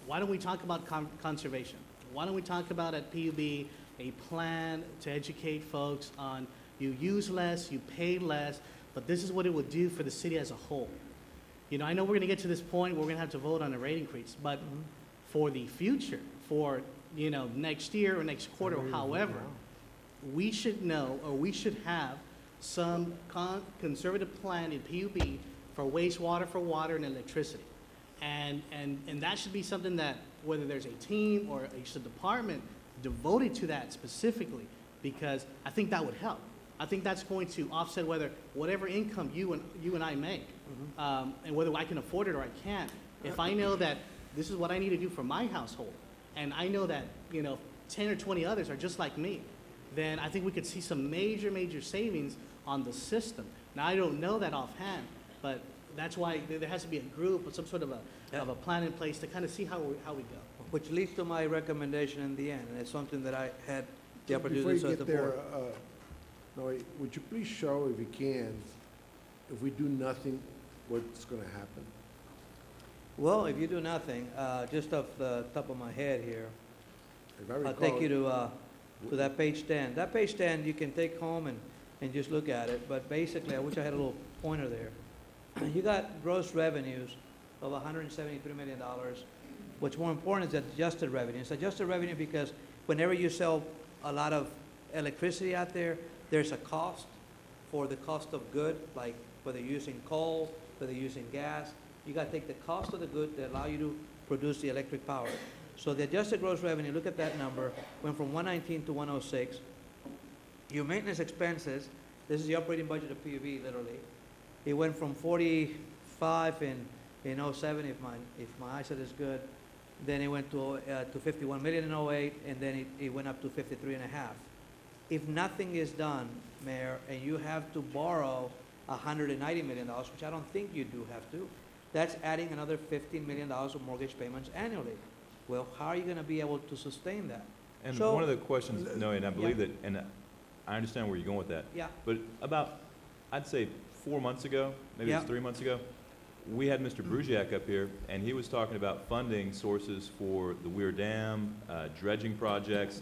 why don't we talk about con- conservation? Why don't we talk about at PUB a plan to educate folks on you use less, you pay less, but this is what it would do for the city as a whole. You know, I know we're gonna get to this point where we're gonna have to vote on a rate increase, but mm-hmm. for the future, for, you know, next year or next quarter, however, we should know, or we should have, some con- conservative plan in PUB for wastewater, for water and electricity. And, and, and that should be something that whether there's a team or a department devoted to that specifically, because I think that would help. I think that's going to offset whether, whatever income you and, you and I make, um, and whether I can afford it or I can't. If I know that this is what I need to do for my household, and I know that, you know, ten or twenty others are just like me, then I think we could see some major, major savings on the system. Now, I don't know that offhand, but that's why there there has to be a group or some sort of a, of a plan in place to kind of see how we, how we go. Which leads to my recommendation in the end, and it's something that I had the opportunity to you discuss get the board. there, uh, Noe, would you please show, if you can, if we do nothing, what's gonna happen? Well, if you do nothing, uh, just off the top of my head here, If I I'll take you to, uh, to that page ten. That page ten, you can take home and, and just look at it, but basically, I wish I had a little pointer there. You got gross revenues of hundred and seventy-three million dollars. What's more important is adjusted revenue. It's adjusted revenue because whenever you sell a lot of electricity out there, there's a cost for the cost of good, like whether you're using coal, whether you're using gas. You gotta take the cost of the good that allow you to produce the electric power. So the adjusted gross revenue, look at that number, went from one nineteen to one oh six. Your maintenance expenses, this is the operating budget of PUB, literally. It went from forty-five in, in oh-seven, if my, if my eyesight is good. Then it went to, uh, to fifty-one million in oh-eight, and then it, it went up to fifty-three and a half. If nothing is done, Mayor, and you have to borrow hundred and ninety million dollars, which I don't think you do have to, that's adding another fifteen million dollars of mortgage payments annually. Well, how are you gonna be able to sustain that? And So- one of the questions, no, and I believe that, and I understand where you're going with that, Yeah, but about, I'd say, four months ago, maybe it was three months ago, we had Mr. Bruciak up here, and he was talking about funding sources for the Weir Dam, uh, dredging projects,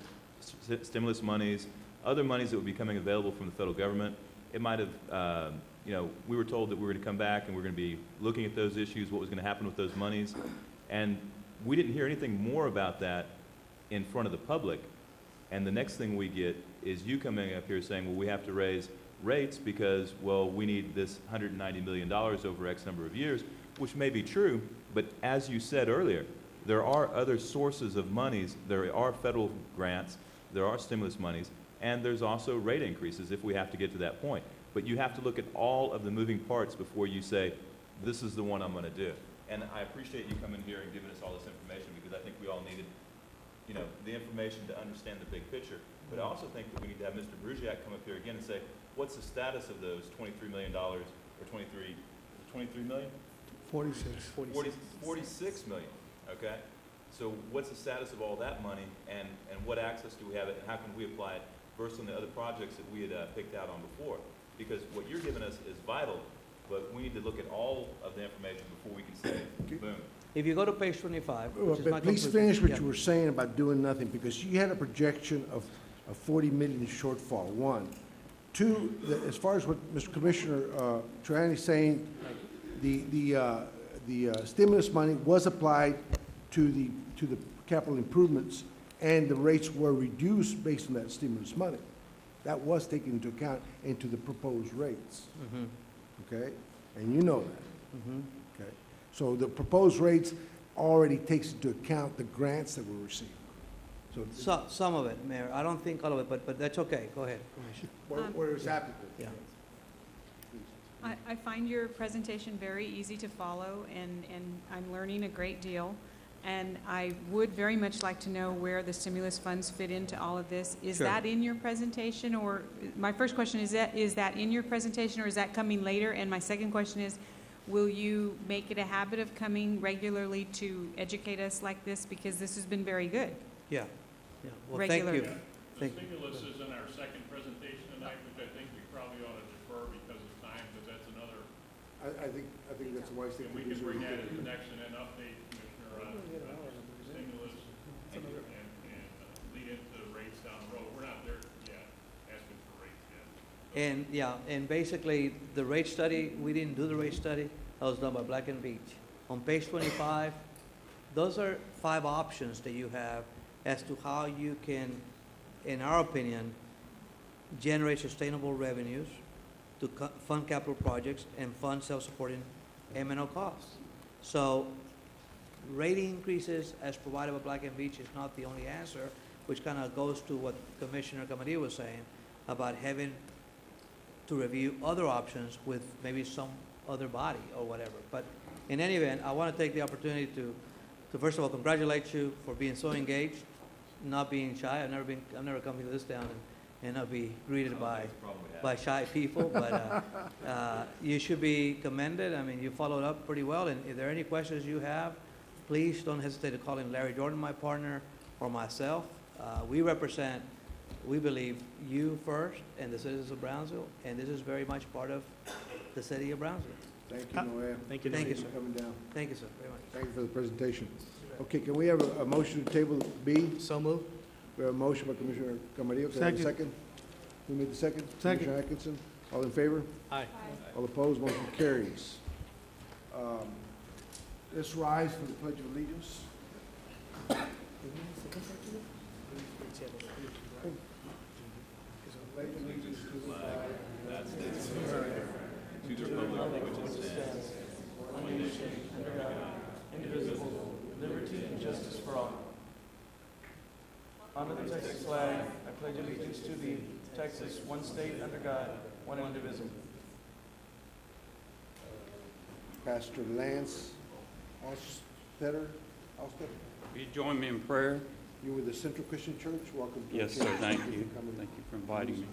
s- stimulus monies, other monies that would be coming available from the federal government. It might have, um, you know, we were told that we were going to come back and we're going to be looking at those issues, what was going to happen with those monies. And we didn't hear anything more about that in front of the public. And the next thing we get is you coming up here saying, well, we have to raise rates because, well, we need this $190 million over X number of years, which may be true, but as you said earlier, there are other sources of monies. There are federal grants, there are stimulus monies, and there's also rate increases if we have to get to that point. But you have to look at all of the moving parts before you say, this is the one I'm going to do. And I appreciate you coming here and giving us all this information because I think we all needed, you know, the information to understand the big picture. But I also think that we need to have Mr. Bruciak come up here again and say, what's the status of those twenty-three million dollars, or twenty-three, twenty-three million? Forty-six. Forty, forty-six million, okay? So what's the status of all that money, and, and what access do we have, it and how can we apply it versus on the other projects that we had, uh, picked out on before? Because what you're giving us is vital, but we need to look at all of the information before we can say, boom. if you go to page twenty-five, Well, which is my But please conclusion. finish what Yeah. you were saying about doing nothing, because you had a projection of, a forty million shortfall, one. Two, the- as far as what Mr. Commissioner, uh, Triani's saying, the, the, uh, the uh, stimulus money was applied to the, to the capital improvements, and the rates were reduced based on that stimulus money. That was taken into account into the proposed rates, Mhm, okay? And you know that. mhm. Okay, so the proposed rates already takes into account the grants that we're receiving. So So, some of it, Mayor, I don't think all of it, but, but that's okay, go ahead, Commissioner. where, Um, where it's applicable. Yeah. I, I find your presentation very easy to follow, and, and I'm learning a great deal. And I would very much like to know where the stimulus funds fit into all of this. Is Sure. that in your presentation, or, my first question is that, is that in your presentation, or is that coming later? And my second question is, will you make it a habit of coming regularly to educate us like this? Because this has been very good. Yeah, yeah, well, thank you. Regular. The Thank you. stimulus is in our second presentation tonight, which I think we probably ought to defer because of time, because that's another, I, I think, I think that's a wise thing and to we do. can bring that can- as an action and update Commissioner on uh, stimulus and, and uh, lead into rates down the road. We're not there yet, asking for rates yet. And, yeah, and basically, the rate study, we didn't do the rate study, that was done by Black and Veatch. On page twenty-five, those are five options that you have as to how you can, in our opinion, generate sustainable revenues to fund capital projects and fund self-supporting M and O costs. So, rating increases as provided by Black and Veatch is not the only answer, which kind of goes to what Commissioner Camarillo was saying about having to review other options with maybe some other body or whatever. But in any event, I want to take the opportunity to, to first of all, congratulate you for being so engaged, not being shy. I've never been, I've never come to this town and, and not be greeted by, by shy people, but, uh, uh, you should be commended. I mean, you followed up pretty well, and if there are any questions you have, please don't hesitate to call in Larry Jordan, my partner, or myself. Uh, we represent, we believe, you first and the citizens of Brownsville, and this is very much part of the city of Brownsville. Thank you, Noe. Thank you. Thank you, Thanks sir. for coming down. Thank you, sir, very much. Thank you for the presentation. Okay, can we have a, a motion to table B? So move. We have a motion by Commissioner Camarillo. Can I have a Second. second? Who made the second? Second. Commissioner Atkinson. All in favor? Aye. All opposed? Motion carries. Um, Let's rise for the Pledge of Allegiance. Pledge allegiance to the flag To the republic which stands, Indivisible, liberty and justice for all. Honor the Texas flag. I pledge allegiance to thee, Texas, one state under God, one indivisible. Pastor Lance. Ostetter. Will you join me in prayer? You with the Central Christian Church, welcome to. Yes, sir, thank you. Thank you for inviting me.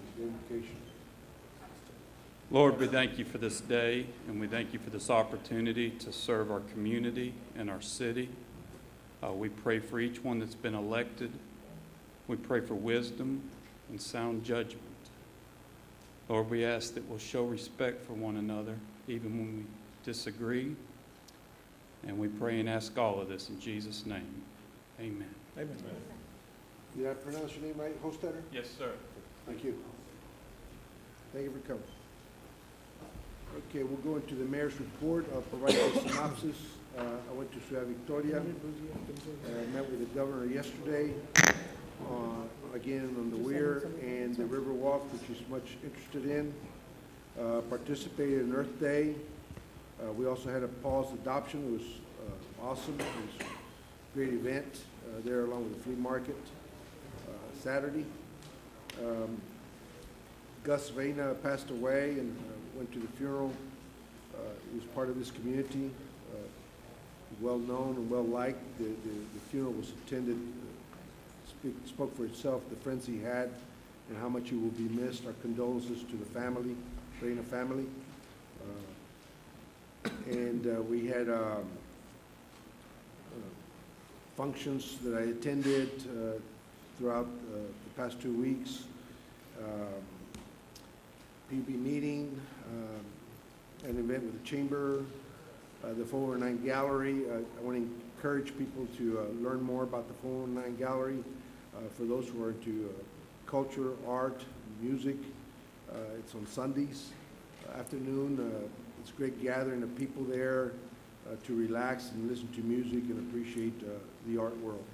Lord, we thank you for this day, and we thank you for this opportunity to serve our community and our city. Uh, we pray for each one that's been elected. We pray for wisdom and sound judgment. Lord, we ask that we'll show respect for one another, even when we disagree. And we pray and ask all of this in Jesus' name. Amen. Did I pronounce your name right, Hostetter? Yes, sir. Thank you. Thank you for coming. Okay, we'll go into the mayor's report. I'll provide a synopsis. Uh, I went to Ciudad Victoria. Uh, met with the governor yesterday, uh, again on the Weir and the River Walk, which he's much interested in. Uh, participated in Earth Day. Uh, we also had a paused adoption. It was uh, awesome. It was a great event there along with the flea market uh, Saturday. Um, Gus Vena passed away and uh, went to the funeral. Uh, He was part of this community, uh, well-known and well-liked. The the the funeral was attended, uh, speak- spoke for itself, the friends he had and how much he will be missed. Our condolences to the family, Vena family. Uh, And uh, we had um, uh, functions that I attended uh, throughout uh, the past two weeks. Um, PB meeting, um, an event with the chamber, uh, the 409 Gallery. I want to encourage people to uh, learn more about the 409 Gallery. Uh, For those who are into uh, culture, art, music, it's on Sundays afternoon. It's a great gathering of people there to relax and listen to music and appreciate the art world.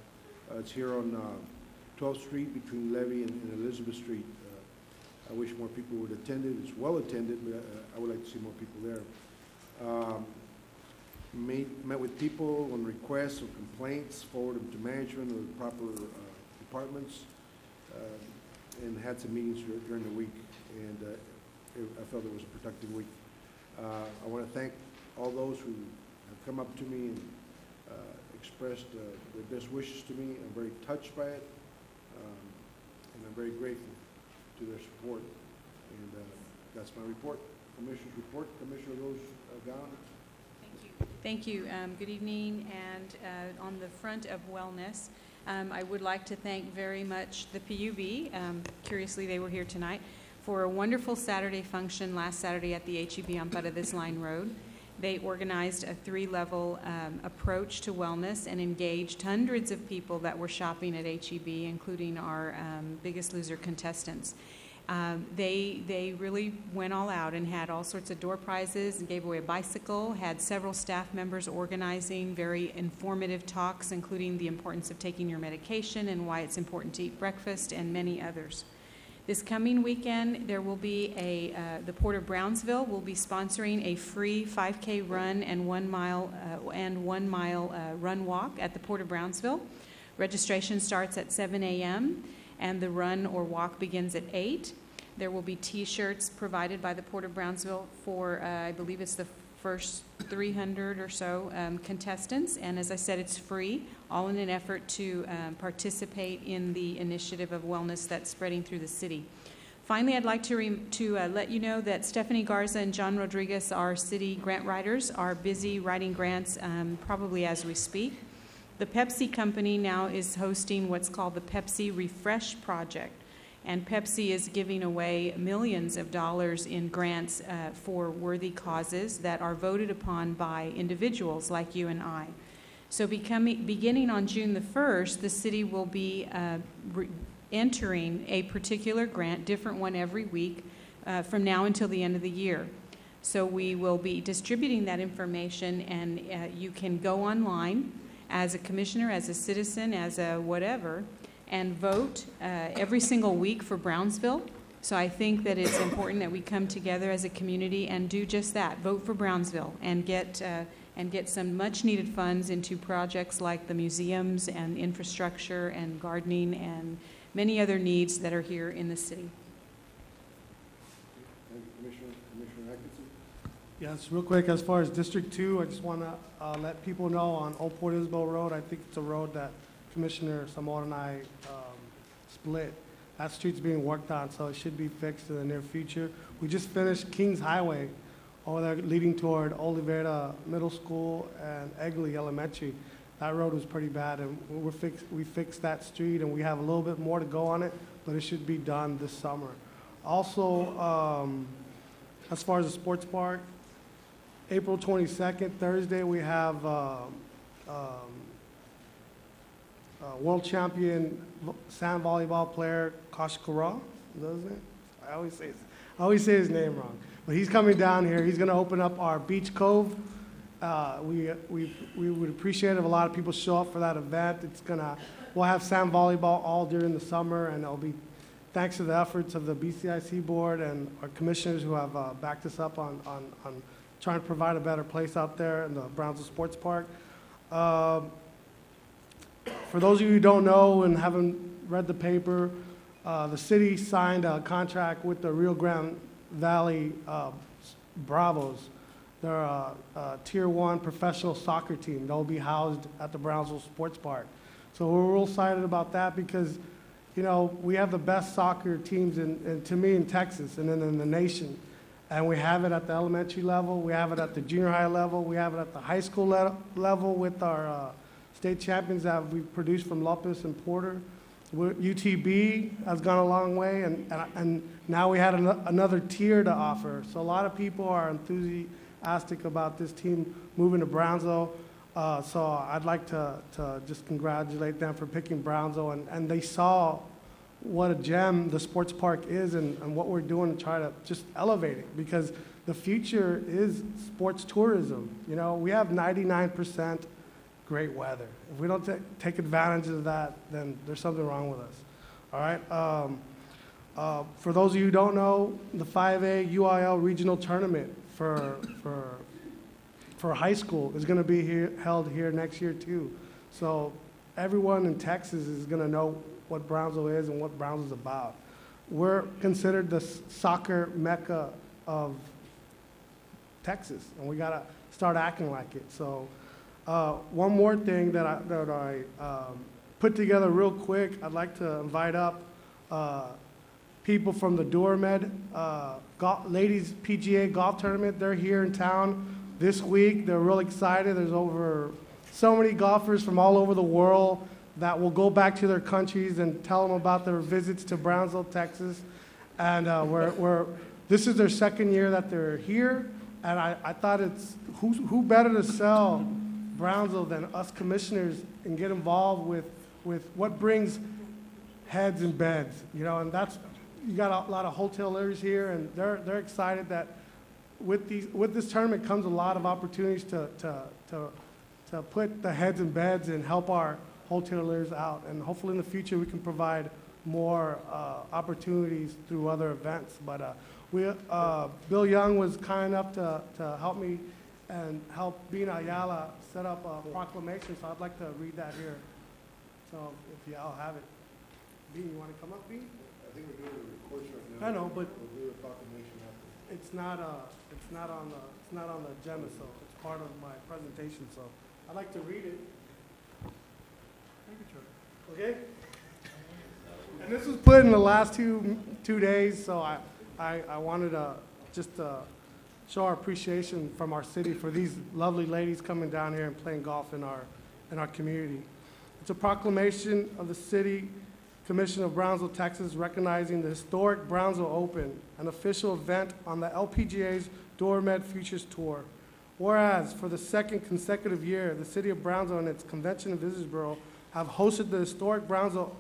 Uh, It's here on uh, 12th Street between Levy and and Elizabeth Street. Uh, I wish more people would attend it. It's well attended, but uh, I would like to see more people there. Um, met with people on requests or complaints, forwarded them to management or the proper uh, departments, and had some meetings dur- during the week, and it- I felt it was a productive week. I want to thank all those who have come up to me and expressed uh, their best wishes to me. I'm very touched by it, um, and I'm very grateful to their support. And uh, that's my report. Commissioner's report. Commissioner Rose uh, you. Thank you um, Good evening, and uh, on the front of wellness, um, I would like to thank very much the PUB, um, curiously, they were here tonight, for a wonderful Saturday function last Saturday at the HEB on Paredes Line Road. They organized a three-level um, approach to wellness and engaged hundreds of people that were shopping at HEB, including our um, Biggest Loser contestants. Um, they they really went all out and had all sorts of door prizes and gave away a bicycle. Had several staff members organizing very informative talks, including the importance of taking your medication and why it's important to eat breakfast, and many others. This coming weekend, there will be a, uh, the Port of Brownsville will be sponsoring a free 5K run and one mile, uh, and one mile uh, run walk at the Port of Brownsville. Registration starts at 7 a.m. and the run or walk begins at 8. There will be T-shirts provided by the Port of Brownsville for, uh, I believe it's the first 300 or so um, contestants. And as I said, it's free, all in an effort to um, participate in the initiative of wellness that's spreading through the city. Finally, I'd like to, to uh, let you know that Stephanie Garza and John Rodriguez, our city grant writers, are busy writing grants um, probably as we speak. The Pepsi Company now is hosting what's called the Pepsi Refresh Project. And Pepsi is giving away millions of dollars in grants uh, for worthy causes that are voted upon by individuals like you and I. So becoming, beginning on June the 1st, the city will be uh, re- entering a particular grant, different one every week, uh, from now until the end of the year. So we will be distributing that information, and uh, you can go online as a commissioner, as a citizen, as a whatever, and vote uh, every single week for Brownsville. So I think that it's important that we come together as a community and do just that, vote for Brownsville, and get, uh, and get some much-needed funds into projects like the museums and infrastructure and gardening and many other needs that are here in the city. Thank you, Commissioner, Commissioner. Yes, real quick, as far as District Two, I just want to uh, let people know on Old Port Isabel Road, I think it's a road that Commissioner Samar and I um, split. That street's being worked on, so it should be fixed in the near future. We just finished Kings Highway over there leading toward Oliveira Middle School and Egly Elementary. That road was pretty bad, and we're fix, we fixed that street, and we have a little bit more to go on it, but it should be done this summer. Also, um, as far as the sports park, April 22nd, Thursday, we have um, um, uh, world champion sand volleyball player it? I always say his, I always say his name wrong. But he's coming down here. He's going to open up our beach cove. Uh, we, we, we would appreciate it if a lot of people show up for that event. It's gonna, we'll have sand volleyball all during the summer, and it'll be thanks to the efforts of the BCIC board and our commissioners who have uh, backed us up on, on, on trying to provide a better place out there in the Brownsville Sports Park. Um, for those of you who don't know and haven't read the paper, uh, the city signed a contract with the Rio Grande Valley uh, Bravos. They're a, a tier one professional soccer team. They'll be housed at the Brownsville Sports Park. So we're real excited about that because, you know, we have the best soccer teams in, in to me in Texas and then in the nation. And we have it at the elementary level, we have it at the junior high level, we have it at the high school le- level with our uh, state champions that we've produced from Lopez and Porter. UTB has gone a long way, and, and, and now we had an, another tier to offer. So a lot of people are enthusiastic about this team moving to Brownsville. Uh, so I'd like to, to just congratulate them for picking Brownsville, and, and they saw what a gem the sports park is and, and what we're doing to try to just elevate it because the future is sports tourism. You know, we have 99% great weather. If we don't ta- take advantage of that, then there's something wrong with us. All right. Um, uh, for those of you who don't know, the 5A UIL regional tournament for for for high school is going to be here, held here next year too. So everyone in Texas is going to know what Brownsville is and what Brownsville's about. We're considered the soccer mecca of Texas, and we got to start acting like it. So, uh, one more thing that I, that I um, put together real quick, I'd like to invite up uh, people from the Duramed uh, Gol- Ladies PGA Golf Tournament. They're here in town this week. They're real excited. There's over so many golfers from all over the world that will go back to their countries and tell them about their visits to Brownsville, Texas. And uh, we're, we're, this is their second year that they're here. And I, I thought it's who, who better to sell Brownsville than us commissioners and get involved with, with what brings heads and beds, you know, and that's, you got a lot of hoteliers here and they're, they're excited that with these, with this tournament comes a lot of opportunities to, to, to, to put the heads and beds and help our hoteliers out. And hopefully in the future, we can provide more uh, opportunities through other events. But uh, we, uh, Bill Young was kind enough to, to help me and help Bina Ayala set up a proclamation, so I'd like to read that here. So if y'all have it. Bean, you want to come up, Bean? I think we're doing a recording right now. I know, but We'll do a proclamation after. it's not, uh, it's not on the, it's not on the agenda, so it's part of my presentation, so I'd like to read it. Thank you, Charlie. Okay? And this was put in the last two, two days, so I, I, I wanted to just, uh, show our appreciation from our city for these lovely ladies coming down here and playing golf in our, in our community. It's a proclamation of the City Commission of Brownsville, Texas, recognizing the historic Brownsville Open, an official event on the LPGA's Duramed Futures Tour. Whereas, for the second consecutive year, the City of Brownsville and its Convention and Visitors Bureau have hosted the historic Brownsville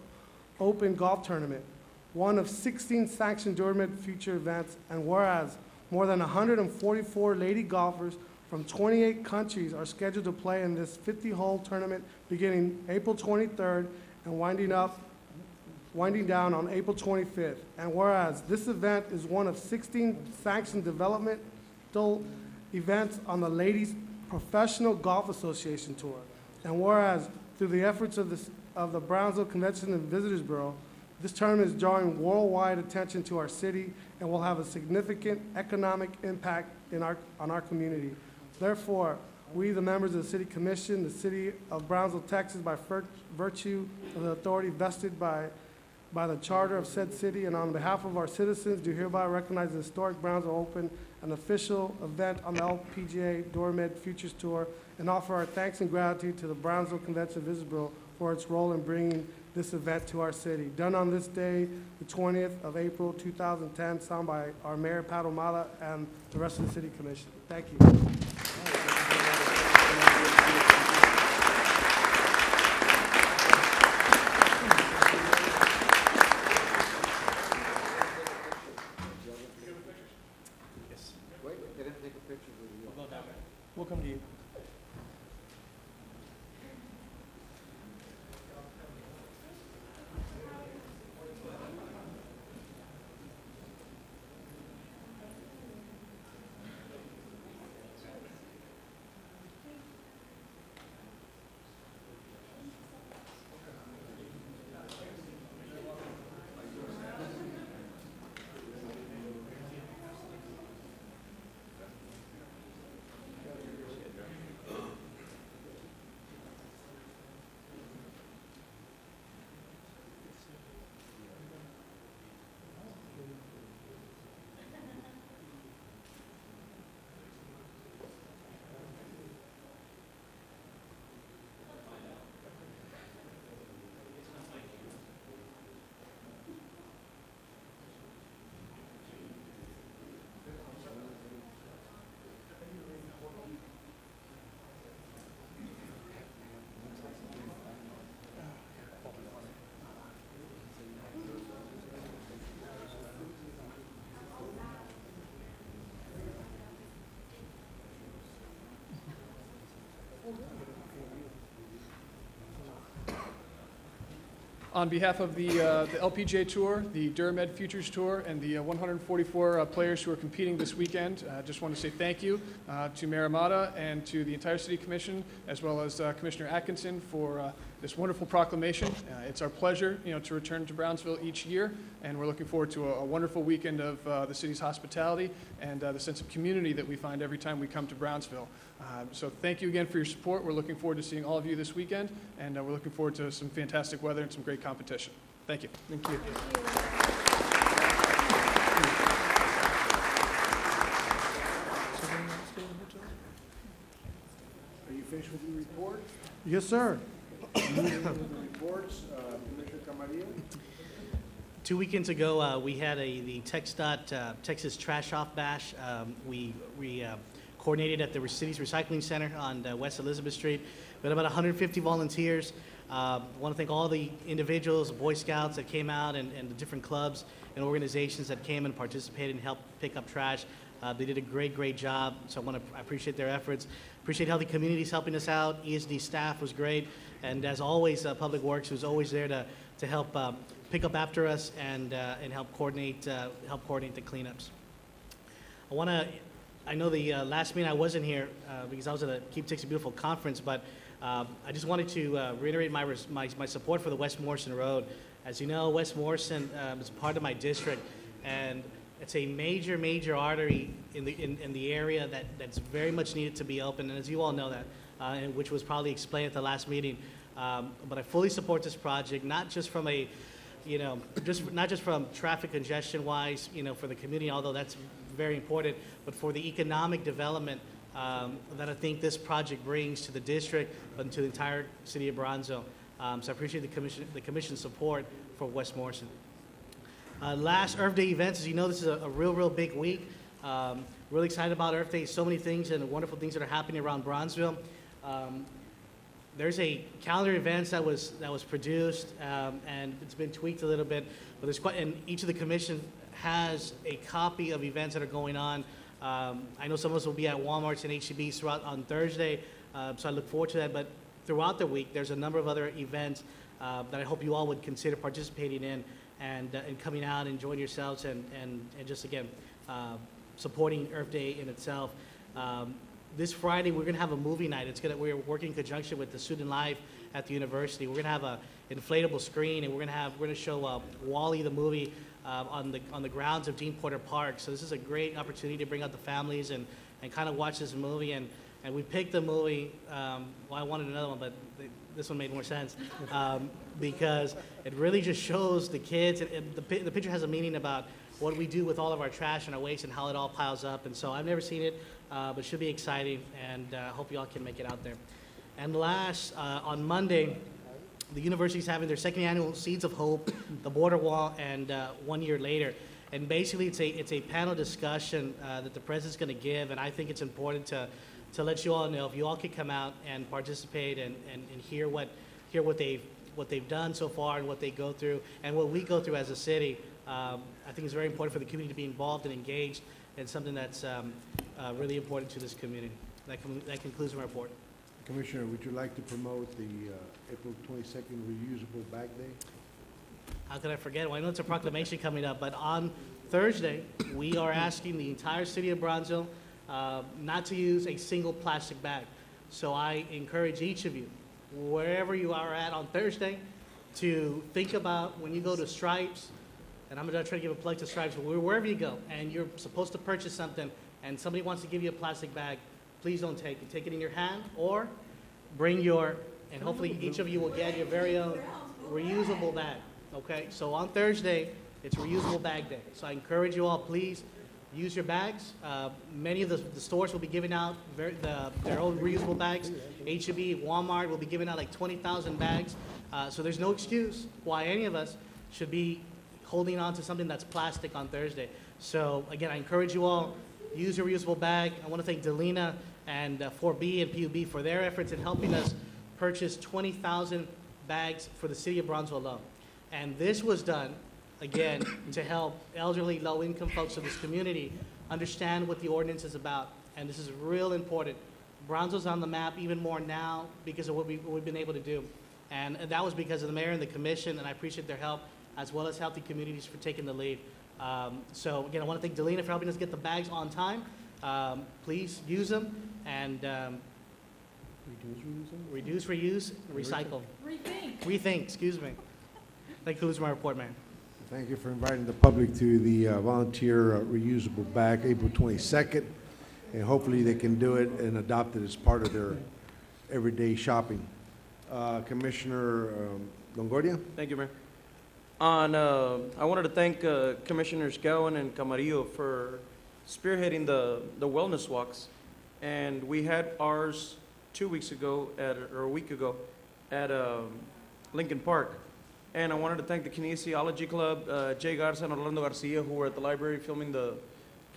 Open Golf Tournament, one of 16 sanctioned Duramed Future events, and whereas more than 144 lady golfers from 28 countries are scheduled to play in this 50-hole tournament beginning April 23rd and winding up, winding down on April 25th. And whereas this event is one of 16 sanctioned developmental events on the Ladies Professional Golf Association Tour. And whereas through the efforts of the, of the Brownsville Convention and Visitors Bureau, this tournament is drawing worldwide attention to our city and will have a significant economic impact in our, on our community. Therefore, we, the members of the City Commission, the City of Brownsville, Texas, by vir- virtue of the authority vested by, by the charter of said city, and on behalf of our citizens, do hereby recognize the historic Brownsville Open, an official event on the LPGA Duramed Futures Tour, and offer our thanks and gratitude to the Brownsville Convention Bureau for its role in bringing this event to our city. Done on this day, the 20th of April, 2010, signed by our Mayor Pat Ahumada and the rest of the City Commission. Thank you. On behalf of the, uh, the LPGA Tour, the Duramed Futures Tour, and the uh, 144 uh, players who are competing this weekend, I just want to say thank you uh, to Mayor Ahumada and to the entire City Commission, as well as uh, Commissioner Atkinson for uh, this wonderful proclamation. Uh, It's our pleasure, you know, to return to Brownsville each year, and we're looking forward to a a wonderful weekend of uh, the city's hospitality and uh, the sense of community that we find every time we come to Brownsville. Uh, So thank you again for your support. We're looking forward to seeing all of you this weekend, and uh, we're looking forward to some fantastic weather and some great competition. Thank you. Thank you. Are you finished with your report? Yes, sir. Moving into the reports, uh, Commissioner Camarillo? Two weekends ago, uh, we had a, the TxDOT, uh, Texas Trash Off Bash. Um, we, we, uh, coordinated at the city's recycling center on uh, West Elizabeth Street. We had about 150 volunteers. Uh, want to thank all the individuals, Boy Scouts that came out and, and the different clubs and organizations that came and participated and helped pick up trash. Uh, they did a great, great job, so I want to I appreciate their efforts. Appreciate Healthy Communities helping us out. ESD staff was great, and as always, uh, Public Works was always there to, to help um, pick up after us and, uh, and help coordinate, uh, help coordinate the cleanups. I want to, I know the uh, last meeting I wasn't here uh, because I was at the Keep Texas Beautiful conference, but um, I just wanted to uh, reiterate my, my, my support for the West Morrison Road. As you know, West Morrison um, is part of my district, and it's a major, major artery in the, in, in the area that, that's very much needed to be open, and as you all know that, uh, which was probably explained at the last meeting. Um, but I fully support this project, not just from a, you know, just not just from traffic congestion wise, you know, for the community, although that's very important, but for the economic development um, that I think this project brings to the district and to the entire city of Bronzo. Um, so I appreciate the commission, the commission's support for West Morrison. Uh, last Earth Day events, as you know, this is a, a real, real big week. Um, really excited about Earth Day. So many things and wonderful things that are happening around Brownsville. Um, there's a calendar of events that was that was produced um, and it's been tweaked a little bit, but there's quite and each of the commission has a copy of events that are going on. Um, I know some of us will be at Walmart's and HEBs throughout on Thursday, uh, so I look forward to that. But throughout the week, there's a number of other events uh, that I hope you all would consider participating in and, uh, and coming out, and enjoying yourselves, and, and, and just again uh, supporting Earth Day in itself. Um, this Friday, we're going to have a movie night. It's going to, we're working in conjunction with the Student Life at the university. We're going to have a inflatable screen, and we're going to have we're going to show uh, WALL-E the movie uh, on the on the grounds of Dean Porter Park. So this is a great opportunity to bring out the families and, and kind of watch this movie. And, and we picked the movie. Um, well, I wanted another one, but th- this one made more sense um, because it really just shows the kids. And, the the picture has a meaning about what we do with all of our trash and our waste and how it all piles up. And so I've never seen it, but it should be exciting, and I uh, hope you all can make it out there. And last, uh, on Monday, the university is having their second annual Seeds of Hope, the border wall, and uh, one year later. And basically, it's a, it's a panel discussion uh, that the president's going to give, and I think it's important to, to let you all know if you all could come out and participate and, and, and hear what hear what they've what they've done so far and what they go through and what we go through as a city. Um, I think it's very important for the community to be involved and engaged in something that's um, uh, really important to this community. That, com- that concludes my report. Commissioner, would you like to promote the uh, April 22nd reusable bag day? How could I forget? Well, I know it's a proclamation coming up, but on Thursday, we are asking the entire city of Brownsville uh, not to use a single plastic bag. So I encourage each of you, wherever you are at on Thursday, to think about when you go to Stripes, and I'm going to try to give a plug to Stripes, wherever you go, and you're supposed to purchase something, and somebody wants to give you a plastic bag, please don't take it. Take it in your hand, or bring your, and hopefully each of you will get your very own reusable bag. Okay, so on Thursday, it's reusable bag day. So I encourage you all, please use your bags. Uh, many of the, the stores will be giving out the, their own reusable bags. HEB, Walmart will be giving out like 20,000 bags. Uh, so there's no excuse why any of us should be holding on to something that's plastic on Thursday. So again, I encourage you all, use your reusable bag. I want to thank Delina and uh, 4B and PUB for their efforts in helping us purchase 20,000 bags for the city of Brownsville alone. And this was done, again, to help elderly, low-income folks of this community understand what the ordinance is about. And this is real important. Brownsville's on the map even more now because of what, we, what we've been able to do. And that was because of the mayor and the commission, and I appreciate their help, as well as Healthy Communities for taking the lead. Um, so again, I want to thank Delina for helping us get the bags on time. Um, please use them and um, reduce, reuse, recycle. Rethink. Rethink, excuse me. That concludes my report, Mayor. Thank you for inviting the public to the uh, volunteer uh, reusable bag, April 22nd. And hopefully they can do it and adopt it as part of their everyday shopping. Uh, Commissioner um, Longoria? Thank you, Mayor. On, uh, I wanted to thank uh, Commissioners Gowen and Camarillo for spearheading the, the wellness walks. And we had ours two weeks ago, at, or a week ago, at um, Lincoln Park. And I wanted to thank the Kinesiology Club, uh, Jay Garza and Orlando Garcia, who were at the library filming the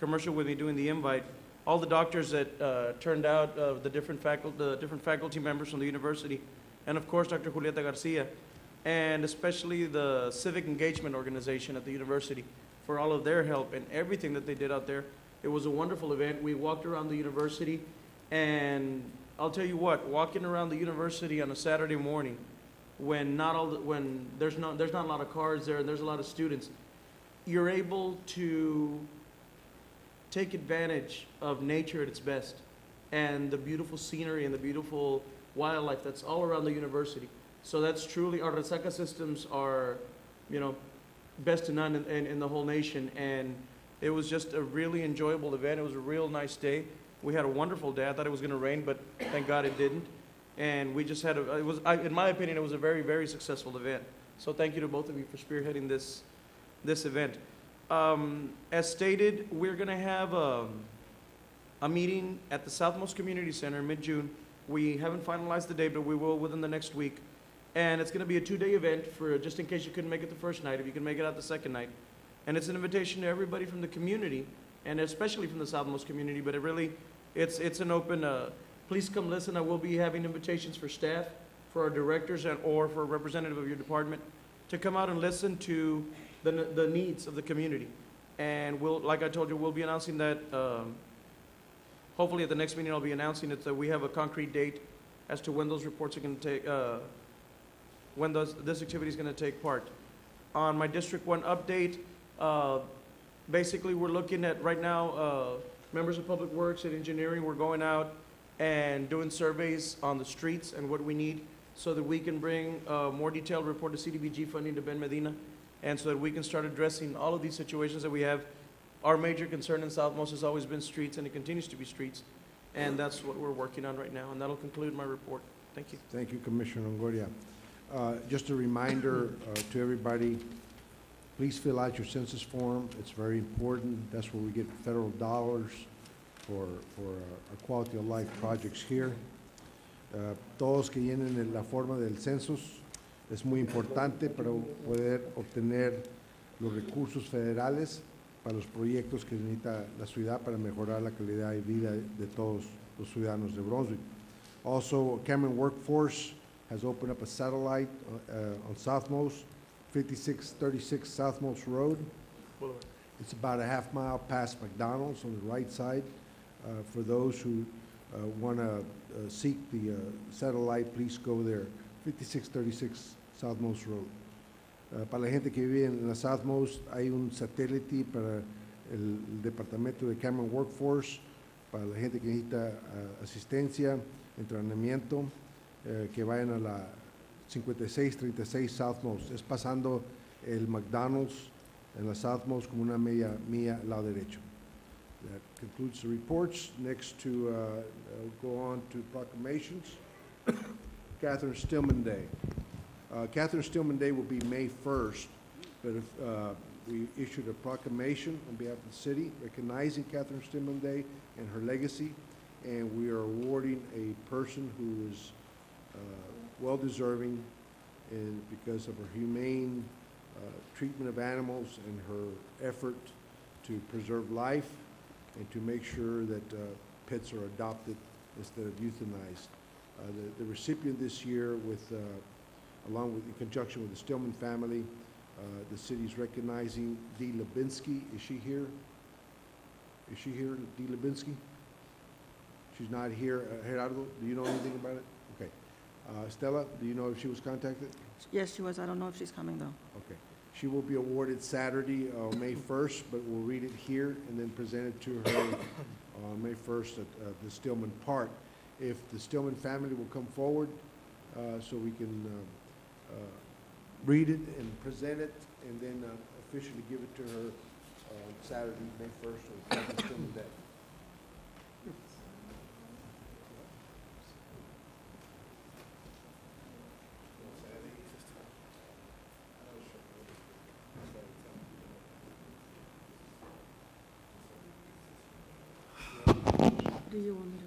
commercial with me doing the invite. All the doctors that uh, turned out, uh, the different faculty, the different faculty members from the university, and of course, Dr. Julieta Garcia, and especially the Civic Engagement Organization at the university for all of their help and everything that they did out there. It was a wonderful event. We walked around the university, and I'll tell you what, walking around the university on a Saturday morning when not all, the- when there's not, there's not a lot of cars there and there's a lot of students, you're able to take advantage of nature at its best and the beautiful scenery and the beautiful wildlife that's all around the university. So that's truly, our resaca systems are, you know, best to none in, in, in the whole nation. And it was just a really enjoyable event. It was a real nice day. We had a wonderful day. I thought it was gonna rain, but thank God it didn't. And we just had a, it was, I, in my opinion, it was a very, very successful event. So thank you to both of you for spearheading this, this event. Um, as stated, we're gonna have, um, a meeting at the Southmost Community Center mid-June. We haven't finalized the date, but we will within the next week. And it's gonna be a two-day event for, just in case you couldn't make it the first night, if you can make it out the second night. And it's an invitation to everybody from the community, and especially from the Southmost community, but it really, it's, it's an open, uh, please come listen. I will be having invitations for staff, for our directors, and, or for a representative of your department to come out and listen to the, the needs of the community. And we'll, like I told you, we'll be announcing that, um, hopefully at the next meeting, I'll be announcing it, that we have a concrete date as to when those reports are gonna take, uh, when those, this activity is gonna take part. On my District One update, uh, basically, we're looking at, right now, uh, members of Public Works and Engineering, we're going out and doing surveys on the streets and what we need so that we can bring a more detailed report to CDBG funding to Ben Medina, and so that we can start addressing all of these situations that we have. Our major concern in Southmost has always been streets, and it continues to be streets, and that's what we're working on right now, and that'll conclude my report. Thank you. Thank you, Commissioner Longoria. Uh, Just a reminder uh, to everybody, please fill out your census form. It's very important. That's where we get federal dollars for, for uh, our quality of life projects here. Uh, Todos que llenen la forma del census es muy importante para poder obtener los recursos federales para los proyectos que necesita la ciudad para mejorar la calidad de vida de todos los ciudadanos de Brunswick. Also, Cameron Workforce has opened up a satellite uh, on Southmost, 5636 Southmost Road. It's about a half mile past McDonald's on the right side. Uh, For those who want to seek the uh, satellite, please go there, 5636 Southmost Road. Uh, Para la gente que vive en la Southmost, hay un satélite para el departamento de Cameron Workforce, para la gente que necesita uh, asistencia, entrenamiento, eh, que vayan a la 5636 Southmost. Es pasando el McDonald's en la Southmost como una media milla al lado derecho. That concludes the reports. Next to, uh, uh, go on to proclamations. Catherine Stillman Day. Uh, Catherine Stillman Day will be May 1st, but if, uh, we issued a proclamation on behalf of the city recognizing Catherine Stillman Day and her legacy, and we are awarding a person who is uh, well-deserving and because of her humane uh, treatment of animals and her effort to preserve life and to make sure that uh, pets are adopted instead of euthanized. The the recipient this year with, along with, in conjunction with the Stillman family, uh, the city is recognizing Dee Lebinsky. Is she here? Is she here, Dee Lebinsky? She's not here. Uh, Gerardo, do you know anything about it? Uh, Stella, do you know if she was contacted? Yes, she was. I don't know if she's coming, though. Okay. She will be awarded Saturday, uh, May 1st, but we'll read it here and then present it to her on May 1st at uh, the Stillman Park. If the Stillman family will come forward uh, so we can uh, uh, read it and present it and then uh, officially give it to her on Saturday, May 1st, on Captain Stillman Day. Do you want me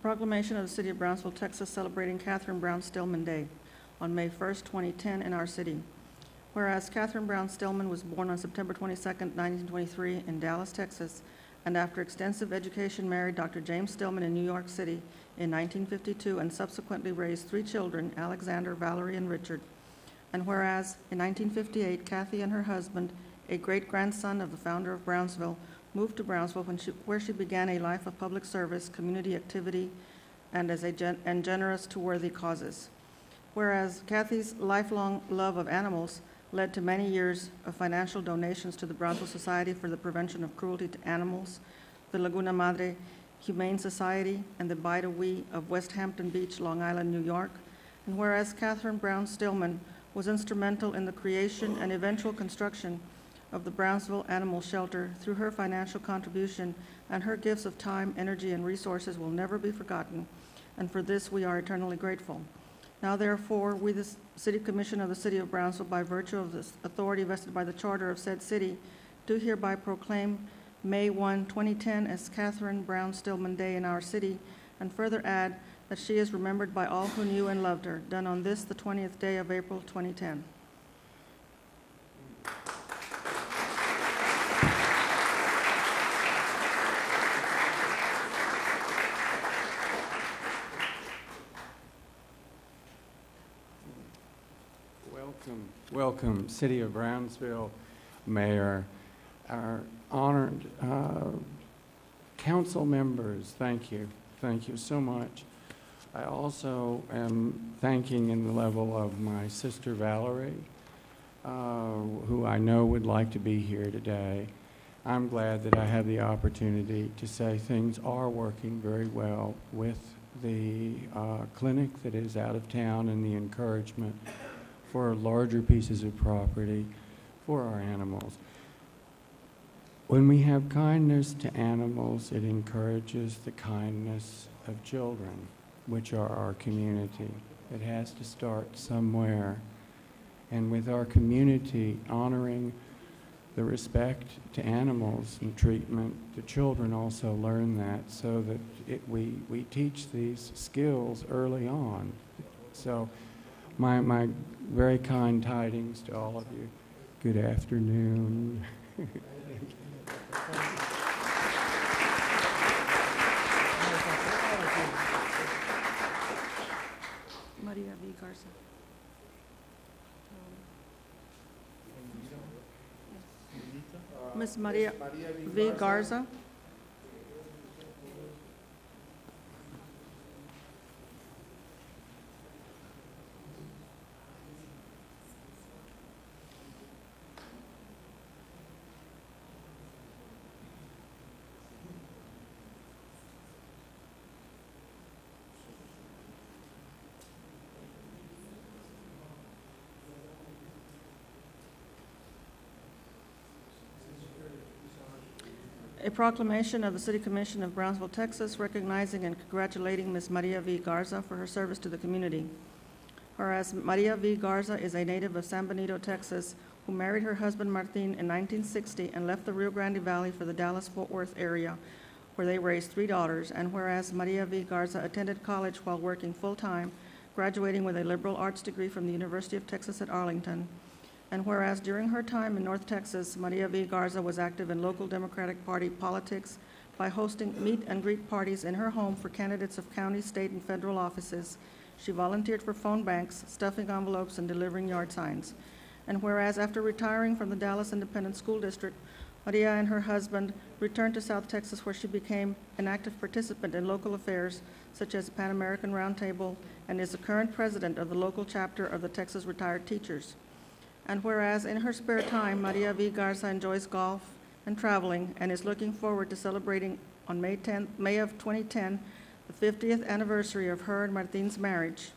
proclamation of the City of Brownsville, Texas celebrating Catherine Brown Stillman Day on May 1st, 2010 in our city. Whereas Catherine Brown Stillman was born on September 22nd, 1923 in Dallas, Texas, and after extensive education married Dr. James Stillman in New York City in 1952 and subsequently raised three children, Alexander, Valerie, and Richard. And whereas in 1958, Kathy and her husband, a great-grandson of the founder of Brownsville, moved to Brownsville when she, where she began a life of public service, community activity, and as a gen, and generous to worthy causes. Whereas Kathy's lifelong love of animals led to many years of financial donations to the Brownsville Society for the Prevention of Cruelty to Animals, the Laguna Madre Humane Society, and the Bide-A-Wee of West Hampton Beach, Long Island, New York. And whereas Catherine Brown Stillman was instrumental in the creation and eventual construction of the Brownsville Animal Shelter through her financial contribution and her gifts of time, energy, and resources will never be forgotten, and for this we are eternally grateful. Now therefore, we, the City Commission of the City of Brownsville, by virtue of the authority vested by the Charter of said city, do hereby proclaim May 1, 2010 as Catherine Brown Stillman Day in our city, and further add that she is remembered by all who knew and loved her, done on this, the 20th day of April, 2010. Welcome, City of Brownsville, Mayor, our honored uh, council members, thank you, thank you so much. I also am thanking in the level of my sister Valerie, uh, who I know would like to be here today. I'm glad that I have the opportunity to say things are working very well with the uh, clinic that is out of town and the encouragement for larger pieces of property for our animals. When we have kindness to animals, it encourages the kindness of children, which are our community. It has to start somewhere. And with our community honoring the respect to animals and treatment, the children also learn that so that it, we, we teach these skills early on. So my, my very kind tidings to all of you. Good afternoon. Maria V. Garza. Miss Maria V. Garza. A proclamation of the City Commission of Brownsville, Texas, recognizing and congratulating Ms. Maria V. Garza for her service to the community. Whereas Maria V. Garza is a native of San Benito, Texas, who married her husband Martin in 1960 and left the Rio Grande Valley for the Dallas-Fort Worth area, where they raised three daughters. And whereas Maria V. Garza attended college while working full-time, graduating with a liberal arts degree from the University of Texas at Arlington. And whereas during her time in North Texas, Maria V. Garza was active in local Democratic Party politics by hosting meet and greet parties in her home for candidates of county, state, and federal offices. She volunteered for phone banks, stuffing envelopes, and delivering yard signs. And whereas after retiring from the Dallas Independent School District, Maria and her husband returned to South Texas where she became an active participant in local affairs such as the Pan American Roundtable and is the current president of the local chapter of the Texas Retired Teachers. And whereas in her spare time, Maria V. Garza enjoys golf and traveling and is looking forward to celebrating on May 10, May of 2010, the 50th anniversary of her and Martin's marriage.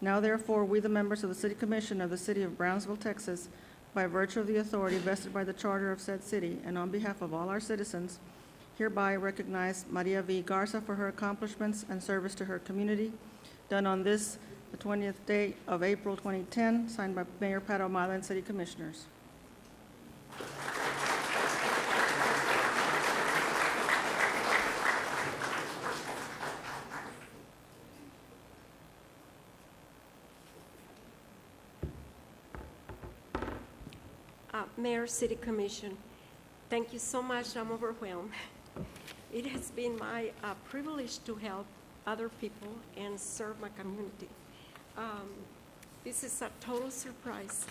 Now therefore, we the members of the City Commission of the City of Brownsville, Texas, by virtue of the authority vested by the Charter of said city and on behalf of all our citizens, hereby recognize Maria V. Garza for her accomplishments and service to her community, done on this the 20th day of April 2010, signed by Mayor Pat Ahumada and City Commissioners. Uh, Mayor, City Commission, thank you so much. I'm overwhelmed. It has been my uh, privilege to help other people and serve my community. Um, This is a total surprise.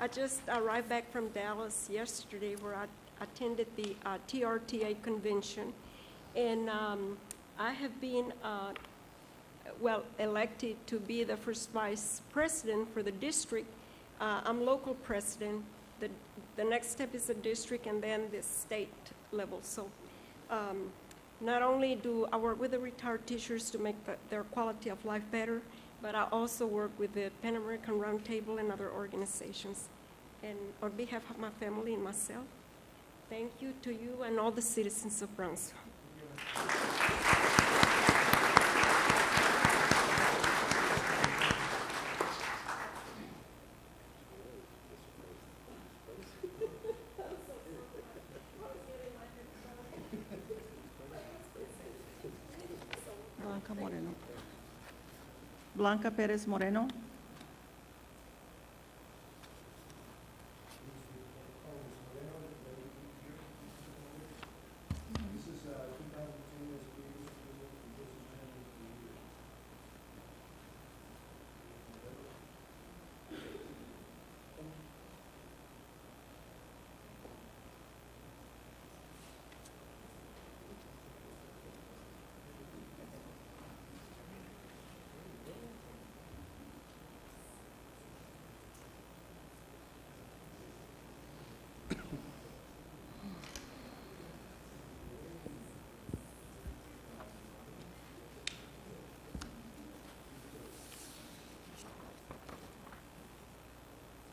I just arrived back from Dallas yesterday where I attended the uh, TRTA convention. And um, I have been, uh, well, elected to be the first vice president for the district. Uh, I'm local president. The, the next step is the district and then the state level. So um, not only do I work with the retired teachers to make the- their quality of life better, but I also work with the Pan American Roundtable and other organizations. And on behalf of my family and myself, thank you to you and all the citizens of Brownsville. Blanca Pérez Moreno.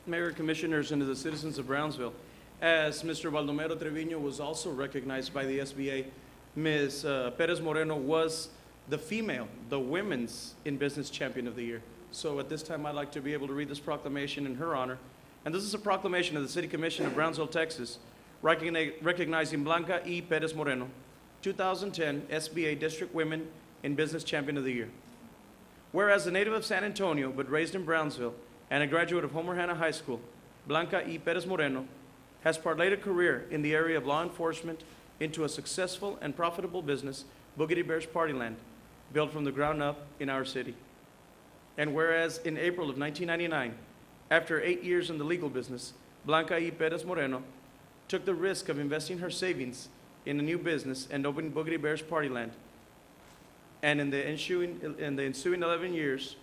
Mayor, Commissioners, and to the citizens of Brownsville. As Mr. Baldomero Trevino was also recognized by the SBA, Ms. uh, Perez Moreno was the female, the Women's in Business Champion of the Year. So at this time, I'd like to be able to read this proclamation in her honor. And this is a proclamation of the City Commission of Brownsville, Texas, recognizing Blanca E. Perez Moreno, 2010 SBA District Women in Business Champion of the Year. Whereas a native of San Antonio but raised in Brownsville and a graduate of Homer Hanna High School, Blanca E. Perez Moreno has parlayed a career in the area of law enforcement into a successful and profitable business, Boogity Bears Party Land, built from the ground up in our city. And whereas in April of 1999, after eight years in the legal business, Blanca E. Perez Moreno took the risk of investing her savings in a new business and opened Boogity Bears Party Land. And in the ensuing, in the ensuing 11 years,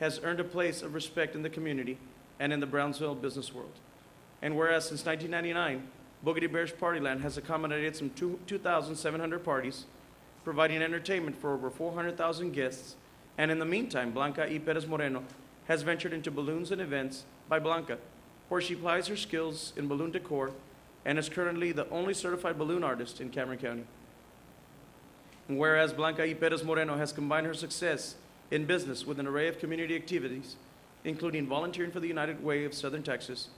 has earned a place of respect in the community and in the Brownsville business world. And whereas since 1999, Boogity Bears Party Land has accommodated some 2,700 parties, providing entertainment for over 400,000 guests, and in the meantime, Blanca E. Perez Moreno has ventured into balloons and events by Blanca, where she applies her skills in balloon decor and is currently the only certified balloon artist in Cameron County. And whereas Blanca E. Perez Moreno has combined her success in business with an array of community activities, including volunteering for the United Way of Southern Texas,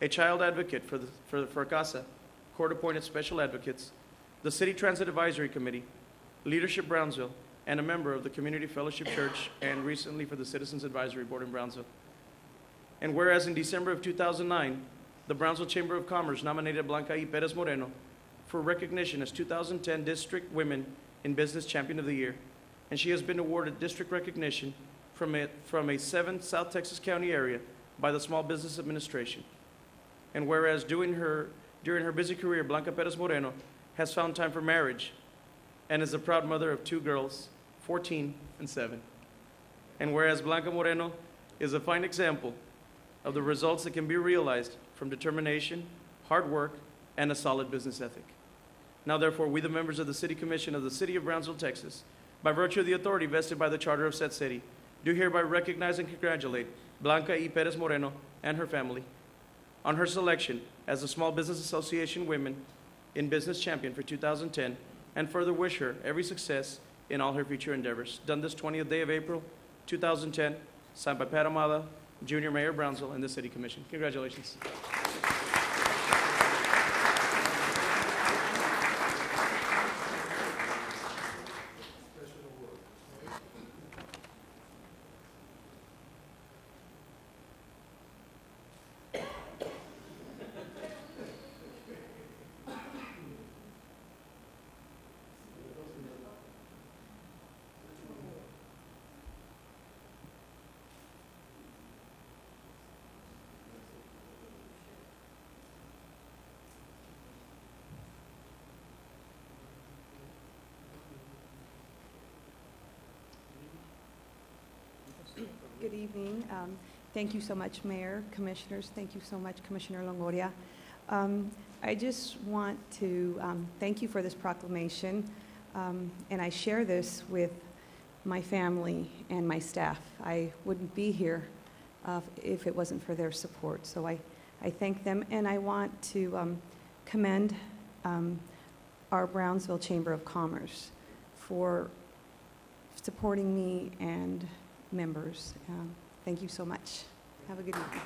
a child advocate for, the, for, for CASA, court-appointed special advocates, the City Transit Advisory Committee, Leadership Brownsville, and a member of the Community Fellowship Church, and recently for the Citizens Advisory Board in Brownsville. And whereas in December of 2009, the Brownsville Chamber of Commerce nominated Blanca E. Perez Moreno for recognition as 2010 District Women in Business Champion of the Year, and she has been awarded district recognition from a, from a seventh South Texas County area by the Small Business Administration. And whereas during her, during her busy career, Blanca Perez Moreno has found time for marriage and is a proud mother of two girls, 14 and 7. And whereas Blanca Moreno is a fine example of the results that can be realized from determination, hard work, and a solid business ethic. Now, therefore, we, the members of the City Commission of the City of Brownsville, Texas, by virtue of the authority vested by the Charter of said city, do hereby recognize and congratulate Blanca E. Perez Moreno and her family on her selection as the Small Business Association Women in Business Champion for 2010, and further wish her every success in all her future endeavors. Done this 20th day of April, 2010, signed by Pat Ahumada, Junior Mayor Brownsville, and the City Commission. Congratulations. Evening. Um, Thank you so much, Mayor, Commissioners. Thank you so much, Commissioner Longoria. Um, I just want to um, thank you for this proclamation, um, and I share this with my family and my staff. I wouldn't be here uh, if it wasn't for their support, so I I thank them, and I want to um, commend our Brownsville Chamber of Commerce for supporting me and members. Um, Thank you so much. Have a good evening.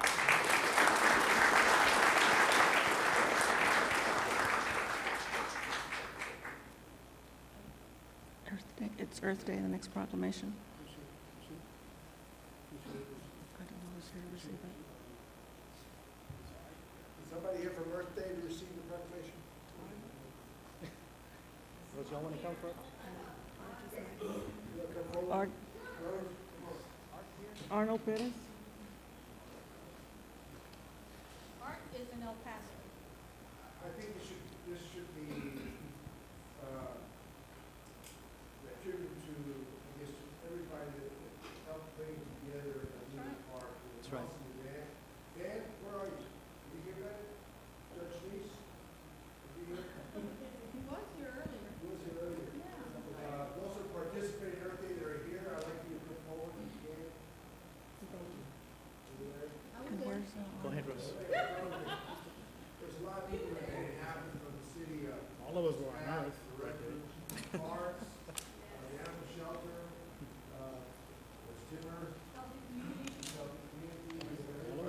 Earth Day, it's Earth Day, the next proclamation. I don't know who's here to receive it. Is somebody here from Earth Day to receive the proclamation? Ar- Arnold Perez. Art is in El Paso. I think this should, this should be, uh, a tribute to, I guess, to everybody that that helped bring together a new park. That's right. Dan, Dan, where are you? Did you hear that? Judge Neese? Did you hear? He was here earlier. He was here earlier. Uh, those who participated in Earth Day that are here, I'd like you to come forward if you can. And where's, uh, Go ahead, Rose. There's a lot of people that made it happen from the city of. All of us were on staff, Earth. The refuge, parks, uh, the animal shelter, uh, there's timber. Shelter community.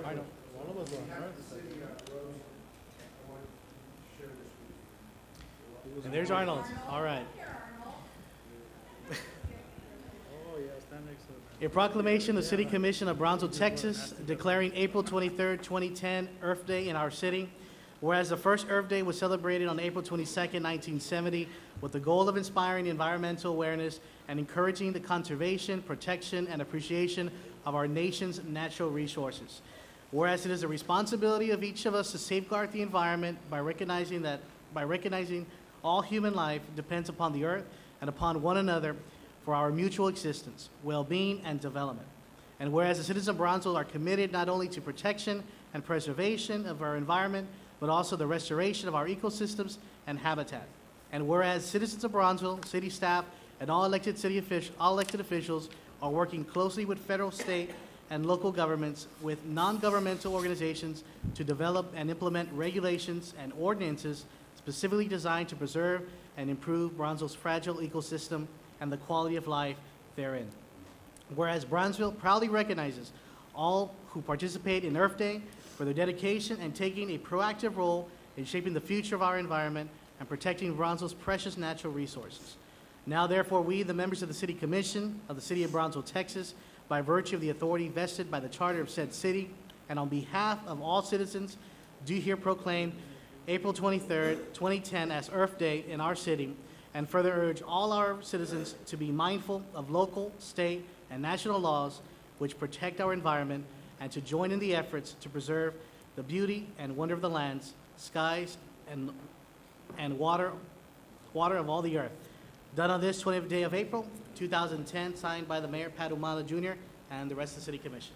I know, all of us We were on have Earth. the city, uh, Rose, I want to share this with you. And there's Arnold. All right. A proclamation, the City Commission of Brownsville, Texas, declaring April 23rd, 2010 Earth Day in our city. Whereas the first Earth Day was celebrated on April 22nd, 1970, with the goal of inspiring environmental awareness and encouraging the conservation, protection, and appreciation of our nation's natural resources. Whereas it is the responsibility of each of us to safeguard the environment by recognizing that, by recognizing all human life depends upon the earth and upon one another for our mutual existence, well-being, and development. And whereas the citizens of Brownsville are committed not only to protection and preservation of our environment, but also the restoration of our ecosystems and habitat. And whereas citizens of Brownsville, city staff, and all elected city officials, all elected officials are working closely with federal, state, and local governments with non-governmental organizations to develop and implement regulations and ordinances specifically designed to preserve and improve Brownsville's fragile ecosystem and the quality of life therein. Whereas Brownsville proudly recognizes all who participate in Earth Day for their dedication and taking a proactive role in shaping the future of our environment and protecting Brownsville's precious natural resources. Now therefore, we, the members of the City Commission of the City of Brownsville, Texas, by virtue of the authority vested by the charter of said city, and on behalf of all citizens, do here proclaim April 23rd, 2010 as Earth Day in our city, and further urge all our citizens to be mindful of local, state, and national laws which protect our environment, and to join in the efforts to preserve the beauty and wonder of the lands, skies, and, and water, water of all the earth. Done on this 20th day of April, 2010, signed by the Mayor Pat Ahumada Jr. and the rest of the City Commission.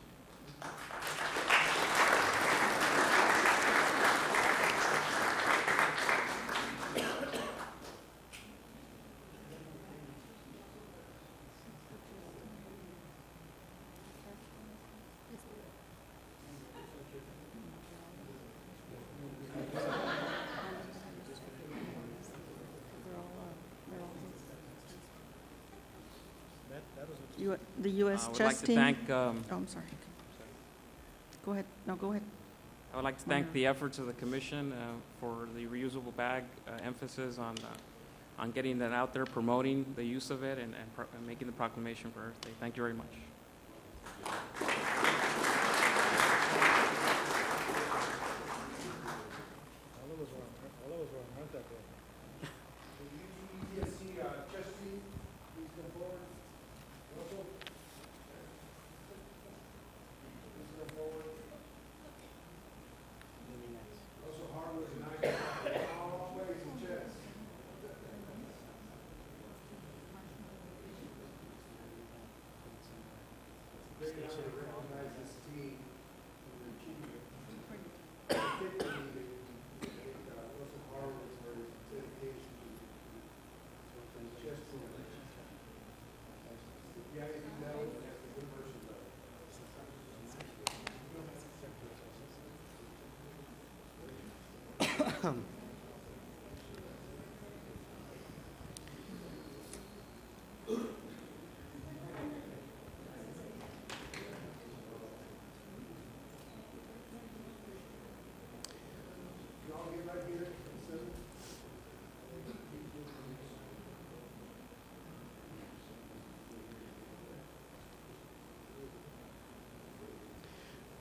You- The U.S. I would chess like to team? thank, um, Oh, I'm sorry. Go ahead. No, go ahead. I would like to thank the efforts of the commission uh, for the reusable bag uh, emphasis on, uh, on getting that out there, promoting the use of it, and, and pro- and making the proclamation for Earth Day. Thank you very much. All of us were on, all of us were on Earth that day. Will you, EDSC, uh, trustee, please come forward. Russell? Please come forward. Russell Harwood and I, all ways in chess. Great honor.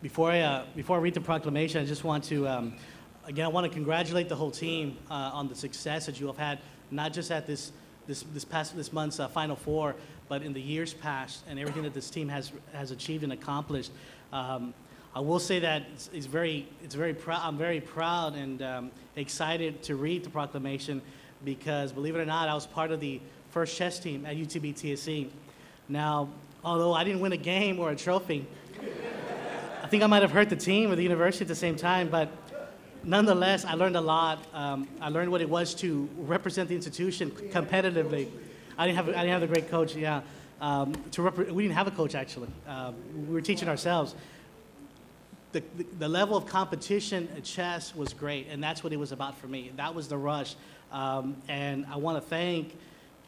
Before I, uh, before I read the proclamation, I just want to, um, again, I want to congratulate the whole team uh, on the success that you have had, not just at this, this, this past, this month's uh, Final Four, but in the years past, and everything that this team has, has achieved and accomplished. Um, I will say that it's, it's very, it's very proud, I'm very proud and um, excited to read the proclamation because, believe it or not, I was part of the first chess team at UTB TSC. Now, although I didn't win a game or a trophy, I think I might have hurt the team or the university at the same time, but nonetheless, I learned a lot. Um, I learned what it was to represent the institution competitively. I didn't have, I didn't have a great coach, yeah. Um, to repre- we didn't have a coach, actually. Um, we were teaching ourselves. The, the, the level of competition at chess was great, and that's what it was about for me. That was the rush. Um, and I want to thank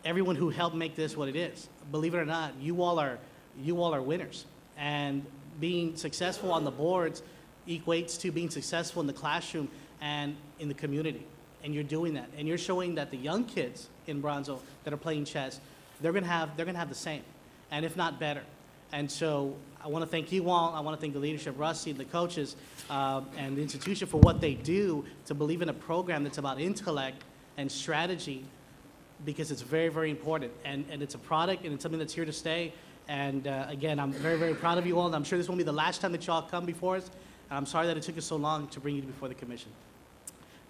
everyone who helped make this what it is. Believe it or not, you all are, you all are winners. And being successful on the boards equates to being successful in the classroom and in the community. And you're doing that. And you're showing that the young kids in Bronzo that are playing chess, they're gonna have, they're gonna have the same, and if not better. And so I want to thank you all. I want to thank the leadership, Rusty, the coaches, um, and the institution for what they do to believe in a program that's about intellect and strategy because it's very, very important. And, and it's a product and it's something that's here to stay. And uh, again, I'm very, very proud of you all. And I'm sure this won't be the last time that y'all come before us. And I'm sorry that it took us so long to bring you before the commission.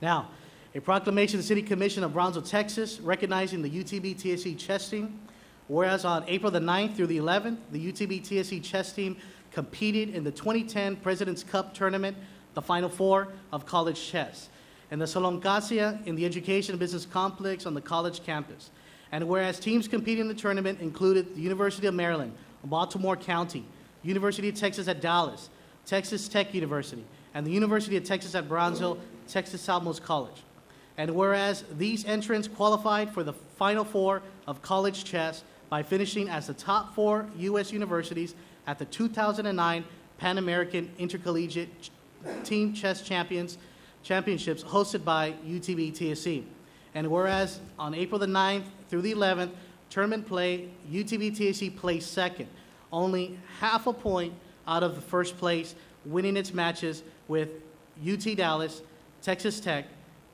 Now, a proclamation of the City Commission of Brownsville, Texas, recognizing the UTB TSC chess team. Whereas on April the 9th through the 11th, the UTB TSC chess team competed in the 2010 President's Cup tournament, the Final Four of college chess, and the Salon Cassia in the Education and Business Complex on the college campus. And whereas teams competing in the tournament included the University of Maryland, Baltimore County, University of Texas at Dallas, Texas Tech University, and the University of Texas at Brownsville, Texas Southmost College. And whereas these entrants qualified for the Final Four of college chess by finishing as the top four U.S. universities at the 2009 Pan American Intercollegiate Team Chess Champions Championships hosted by UTB TSC. And whereas on April the 9th through the 11th, tournament play, UTB TSC placed second, only half a point out of the first place, winning its matches with UT Dallas, Texas Tech,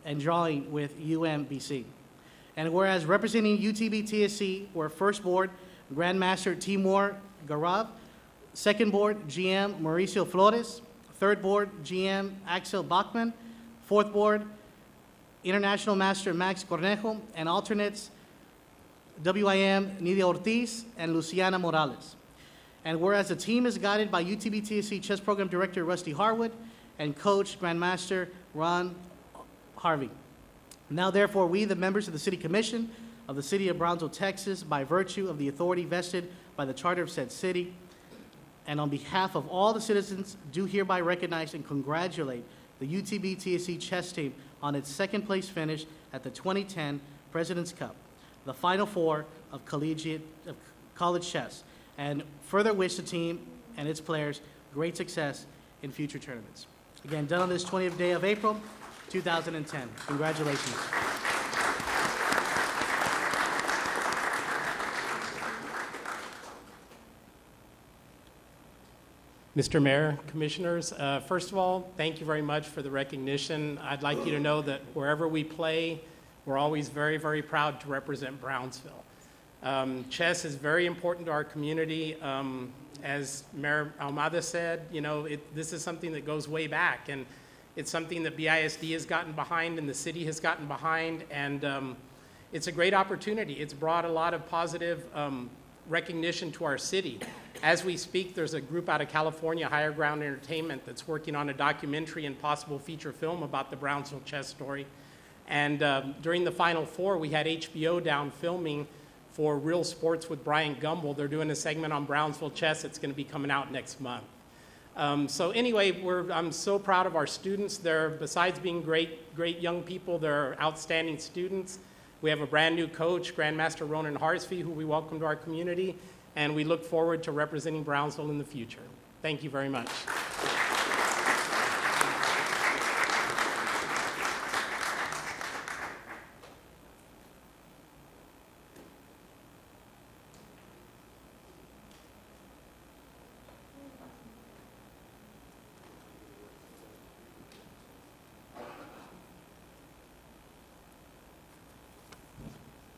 and drawing with UMBC. And whereas representing UTB TSC were first board Grandmaster Timur Gareyev, second board GM Mauricio Flores, third board GM Axel Bachmann, fourth board International Master Max Cornejo, and alternates WIM Nidia Ortiz and Luciana Morales. And whereas the team is guided by UTB TSC Chess Program Director Rusty Harwood and Coach Grandmaster Ronen Har-Zvi. Now, therefore, we, the members of the City Commission of the City of Brownsville, Texas, by virtue of the authority vested by the Charter of said city, and on behalf of all the citizens, do hereby recognize and congratulate the UTB TSC chess team on its second place finish at the 2010 President's Cup, the Final Four of collegiate of college chess, and further wish the team and its players great success in future tournaments. Again, done on this 20th day of April, 2010. Congratulations. Mr. Mayor, Commissioners, uh, first of all, thank you very much for the recognition. I'd like you to know that wherever we play, we're always very, very proud to represent Brownsville. Um, chess is very important to our community. Um, as Mayor Ahumada said, you know, it, this is something that goes way back, and it's something that BISD has gotten behind and the city has gotten behind, and um, it's a great opportunity. It's brought a lot of positive um, recognition to our city. As we speak, there's a group out of California, Higher Ground Entertainment, that's working on a documentary and possible feature film about the Brownsville chess story. And um, during the Final Four, we had HBO down filming for Real Sports with Bryant Gumbel. They're doing a segment on Brownsville chess It's going to be coming out next month. Um, so anyway, we're, I'm so proud of our students. They're, besides being great, great young people, they're outstanding students. We have a brand-new coach, Grandmaster Ronen Har-Zvi, who we welcome to our community, and we look forward to representing Brownsville in the future. Thank you very much.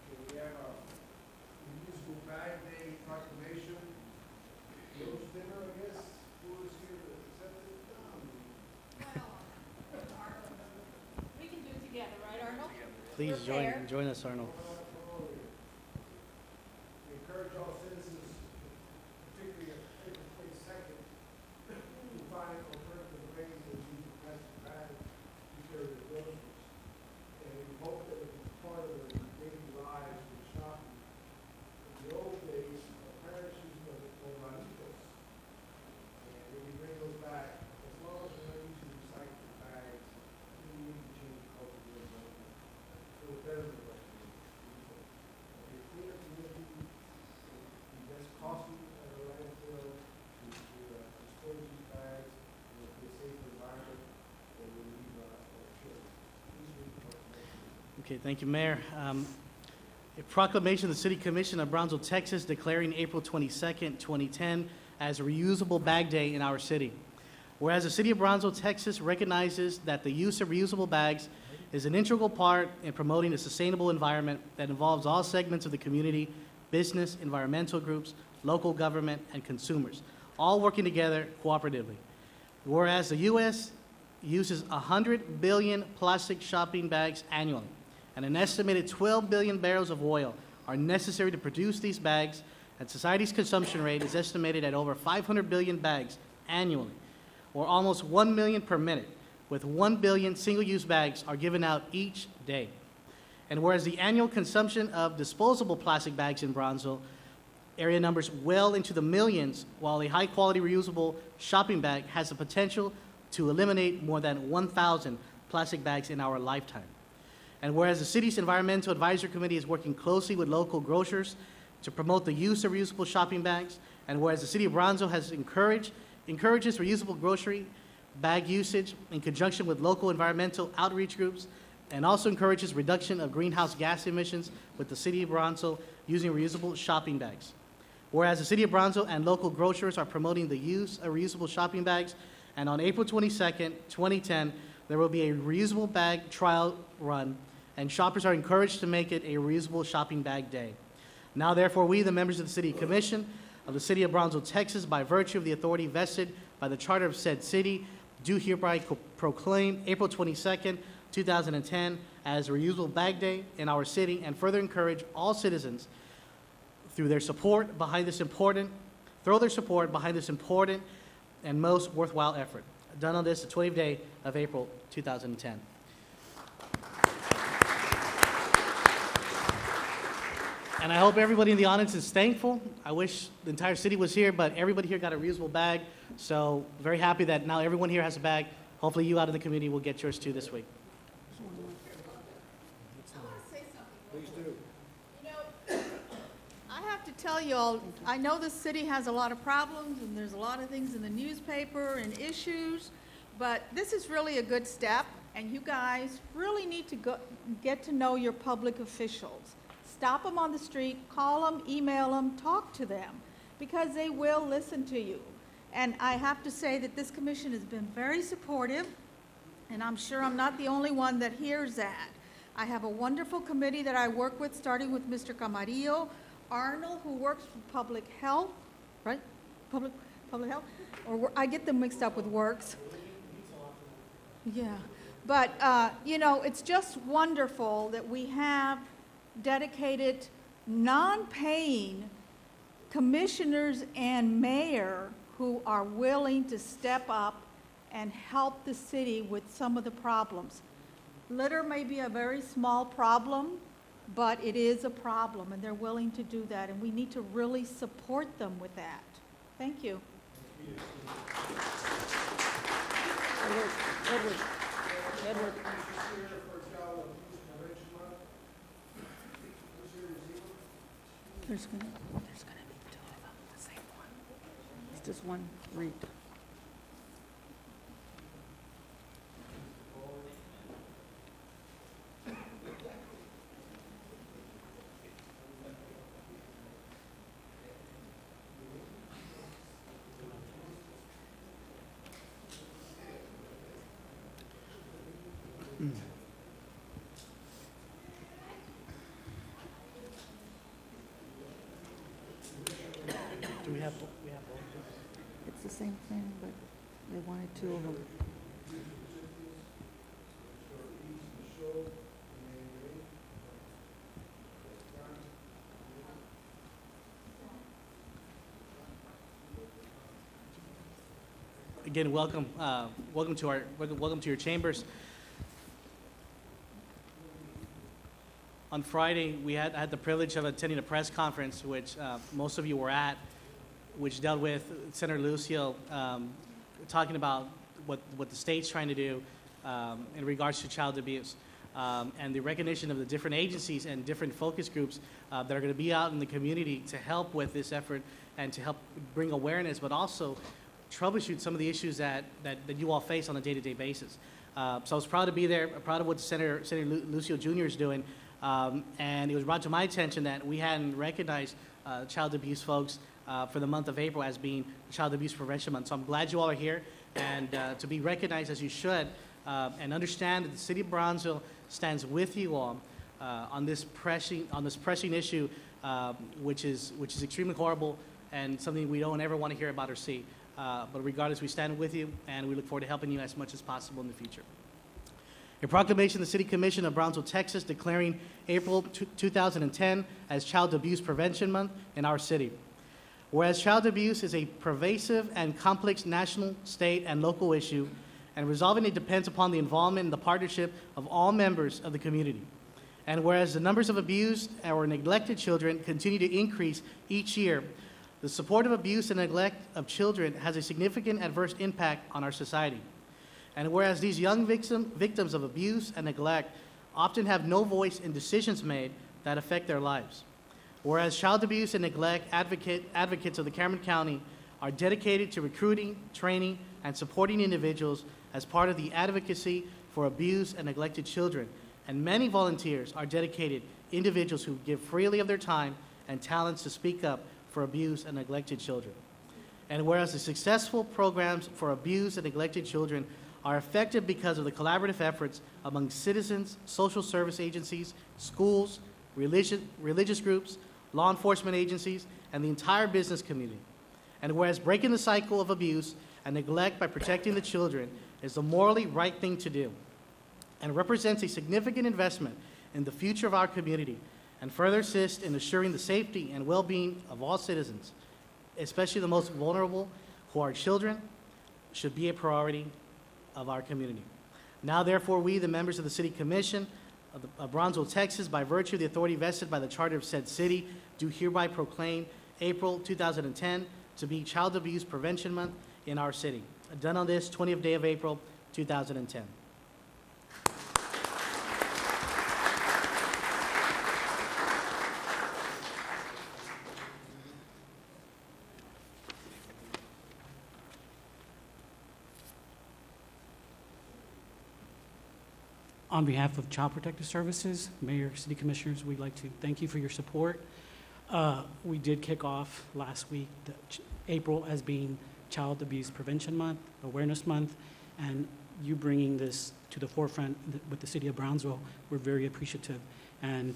Okay, we have a municipal bag day proclamation. Rose dinner, I guess, who is here to accept it? We can do it together, right, Arnold? Please join, join us, Arnold. We encourage all citizens, particularly at April twenty-second, to find alternative ways of using plastic bags to carry their groceries. And we hope that it's part of their daily lives with shopping. In the old days, our parents used to hold on those. And when we bring those back, as long as we're not using recycled bags, we need to change the culture of those. So it's better than what we do. A cleaner community, be less costly at a landfill, to, to uh, dispose these bags, and it'll be a safer environment, and we leave, uh, our children. Please read the proclamation. Okay, thank you, Mayor. Um, A proclamation of the City Commission of Brownsville, Texas declaring April 22nd, 2010 as reusable bag day in our city. Whereas the City of Brownsville, Texas recognizes that the use of reusable bags is an integral part in promoting a sustainable environment that involves all segments of the community, business, environmental groups, local government, and consumers, all working together cooperatively. Whereas the U.S. uses 100 billion plastic shopping bags annually, and an estimated 12 billion barrels of oil are necessary to produce these bags, and society's consumption rate is estimated at over 500 billion bags annually, or almost 1 million per minute, with 1 billion single-use bags are given out each day. And whereas the annual consumption of disposable plastic bags in Brownsville area numbers well into the millions, while a high-quality reusable shopping bag has the potential to eliminate more than 1,000 plastic bags in our lifetime. And whereas the city's Environmental Advisory Committee is working closely with local grocers to promote the use of reusable shopping bags, and whereas the city of Bronzo has encouraged, encourages reusable grocery bag usage in conjunction with local environmental outreach groups, and also encourages reduction of greenhouse gas emissions with the city of Bronzo using reusable shopping bags. Whereas the city of Bronzo and local grocers are promoting the use of reusable shopping bags, and on April 22nd, 2010, there will be a reusable bag trial run, and shoppers are encouraged to make it a reusable shopping bag day. Now, therefore, we, the members of the City Commission of the City of Brownsville, Texas, by virtue of the authority vested by the Charter of said city, do hereby proclaim April 22nd, 2010 as Reusable Bag Day in our city, and further encourage all citizens through their support behind this important, throw their support behind this important and most worthwhile effort. Done on this, the 20th day of April 2010. And I hope everybody in the audience is thankful. I wish the entire city was here, but everybody here got a reusable bag. So very happy that now everyone here has a bag. Hopefully you out in the community will get yours too this week. Please do. You know, I have to tell you all, I know the city has a lot of problems, and there's a lot of things in the newspaper and issues, but this is really a good step, and you guys really need to go, get to know your public officials. Stop them on the street, call them, email them, talk to them, because they will listen to you. And I have to say that this commission has been very supportive, and I'm sure I'm not the only one that hears that. I have a wonderful committee that I work with, starting with Mr. Camarillo, Arnold, who works for public health, right? Public, public health? Or, I get them mixed up with works. Yeah, but, uh, you know, it's just wonderful that we have dedicated, non-paying commissioners and mayor who are willing to step up and help the city with some of the problems. Litter may be a very small problem, but it is a problem, and they're willing to do that, and we need to really support them with that. Thank you. Edward, Edward, Edward. There's gonna, there's gonna be two of them, the same one. It's just one read. Have, we have both? It's the same thing, but they wanted two of them. Again, welcome, uh, welcome to our, welcome welcome to your chambers. On Friday, we had, had the privilege of attending a press conference, which uh, most of you were at, which dealt with Senator Lucio um, talking about what, what the state's trying to do um, in regards to child abuse. Um, and the recognition of the different agencies and different focus groups uh, that are going to be out in the community to help with this effort and to help bring awareness, but also troubleshoot some of the issues that, that, that you all face on a day-to-day basis. Uh, so I was proud to be there, proud of what Senator, Senator Lu- Lucio Jr. is doing. Um, and it was brought to my attention that we hadn't recognized uh, child abuse folks uh, for the month of April as being Child Abuse Prevention Month. So I'm glad you all are here and uh, to be recognized as you should uh, and understand that the city of Brownsville stands with you all uh, on this pressing on this pressing issue, uh, which is which is extremely horrible and something we don't ever want to hear about or see. Uh, but regardless, we stand with you and we look forward to helping you as much as possible in the future. A proclamation the City Commission of Brownsville, Texas, declaring April two- 2010 as Child Abuse Prevention Month in our city. Whereas child abuse is a pervasive and complex national, state, and local issue, and resolving it depends upon the involvement and the partnership of all members of the community. And whereas the numbers of abused or neglected children continue to increase each year, the support of abuse and neglect of children has a significant adverse impact on our society. And whereas these young victim, victims of abuse and neglect often have no voice in decisions made that affect their lives. Whereas child abuse and neglect advocate, advocates of the Cameron County are dedicated to recruiting, training, and supporting individuals as part of the advocacy for abused and neglected children. And many volunteers are dedicated individuals who give freely of their time and talents to speak up for abused and neglected children. And whereas the successful programs for abused and neglected children are effective because of the collaborative efforts among citizens, social service agencies, schools, religion, religious groups, law enforcement agencies, and the entire business community. And whereas breaking the cycle of abuse and neglect by protecting the children is the morally right thing to do and represents a significant investment in the future of our community and further assist in assuring the safety and well-being of all citizens, especially the most vulnerable who are children, should be a priority of our community. Now, therefore, we, the members of the City Commission of, the, of Texas, by virtue of the authority vested by the Charter of said city, do hereby proclaim April 2010 to be Child Abuse Prevention Month in our city. Done on this 20th day of April 2010. On behalf of Child Protective Services, Mayor, City Commissioners, we'd like to thank you for your support. Uh, We did kick off last week, April as being Child Abuse Prevention Month, Awareness Month, and you bringing this to the forefront th- with the City of Brownsville, we're very appreciative. And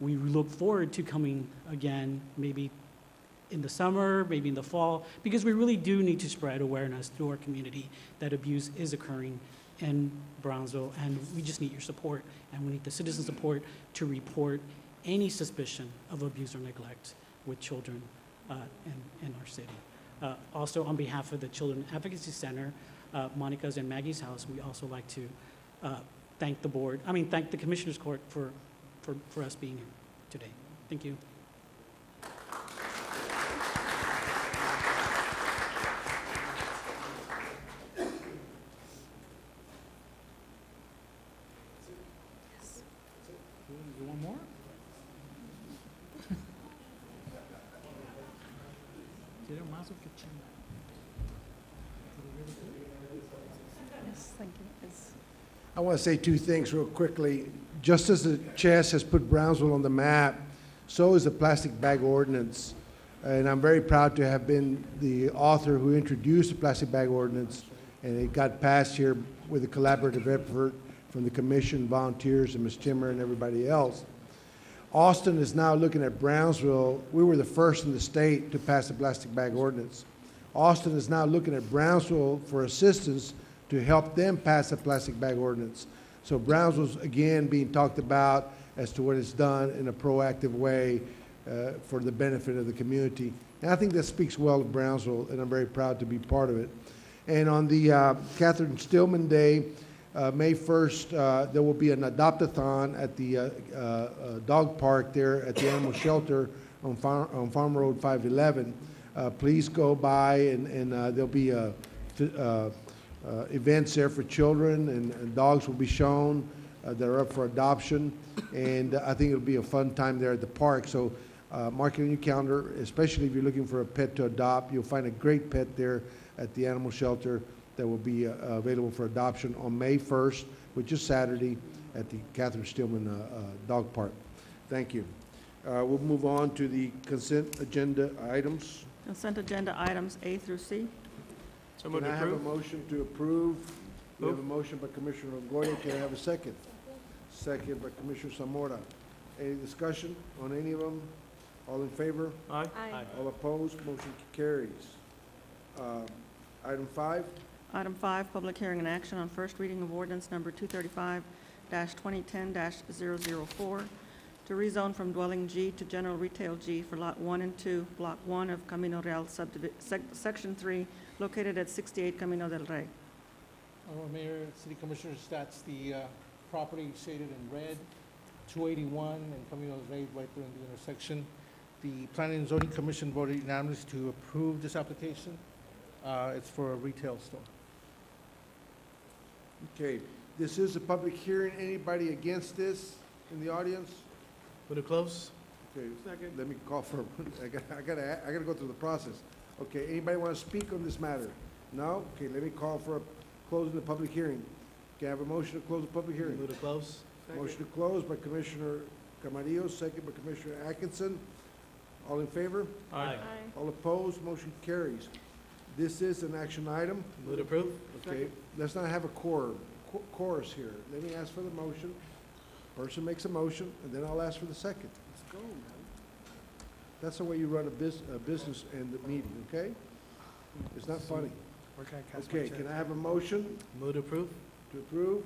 we look forward to coming again, maybe in the summer, maybe in the fall, because we really do need to spread awareness through our community that abuse is occurring in Brownsville, and we just need your support, and we need the citizen support to report any suspicion of abuse or neglect with children uh, in, in our city. Uh, Also, on behalf of the Children Advocacy Center, uh, Monica's and Maggie's House, we also like to uh, thank the board, I mean, thank the Commissioners Court for, for, for us being here today. Thank you. Yes, thank you. It's- I want to say two things real quickly. Just as the chess has put Brownsville on the map, so is the plastic bag ordinance. And I'm very proud to have been the author who introduced the plastic bag ordinance, and it got passed here with a collaborative effort from the commission, volunteers, and Ms. Timmer and everybody else. Austin is now looking at Brownsville. We were the first in the state to pass the plastic bag ordinance. Austin is now looking at Brownsville for assistance to help them pass a plastic bag ordinance. So Brownsville's again being talked about as to what it's done in a proactive way uh, for the benefit of the community. And I think that speaks well of Brownsville, and I'm very proud to be part of it. And on the uh, Catherine Stillman Day, uh, May 1st, uh, there will be an adopt-a-thon at the uh, uh, dog park there at the animal shelter on Farm, on Farm Road 511. Uh, Please go by, and, and there'll be fi- uh, events there for children, and, and dogs will be shown uh, that are up for adoption. And I think it'll be a fun time there at the park. So uh, mark it on your calendar, especially if you're looking for a pet to adopt. You'll find a great pet there at the animal shelter that will be uh, available for adoption on May 1st, which is Saturday, at the Catherine Stillman uh, Dog Park. Thank you. We'll move on to the consent agenda items. Consent agenda items A through C. So moved Can to I have a approve? motion to approve? We have a motion by Commissioner Longoria. Can I have a second? Second by Commissioner Zamora. Any discussion on any of them? All in favor? Aye. Aye. All opposed? Motion carries. Uh, Item five, Item five, public hearing and action on first reading of ordinance number 235-2010-004 to rezone from dwelling G to general retail G for Lot 1 and 2, Block 1 of Camino Real subdivision, Section 3, located at 68 Camino del Rey. Uh, Mayor, City Commissioners, that's the uh, property shaded in red, 281 and Camino del Rey, right there in the intersection. The Planning and Zoning Commission voted unanimously to approve this application. Uh, It's for a retail store. okay. This is a public hearing. Anybody against this in the audience? Would it close? Okay, Second. let me call for, I gotta, I gotta, I gotta go through the process. Okay, anybody want to speak on this matter? No? Okay, let me call for a closing the public hearing. Can I have a motion to close the public hearing? Move to close? Motion to close by Commissioner Camarillo, second by Commissioner Atkinson. All in favor? Aye. All opposed? Motion carries. This is an action item. Move to approve? Okay, let's not have a quorum, qu- chorus here. Let me ask for the motion. Person makes a motion, and then I'll ask for the second. Let's go, man. That's the way you run a bus, a business and the meeting, okay? It's not funny. Where can I cast my Okay, check? can I have a motion Move to approve? to approve?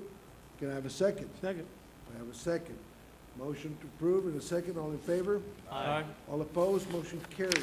Can I have a second? Second. I have a second. Motion to approve and a second, all in favor? Aye. All opposed, motion carries.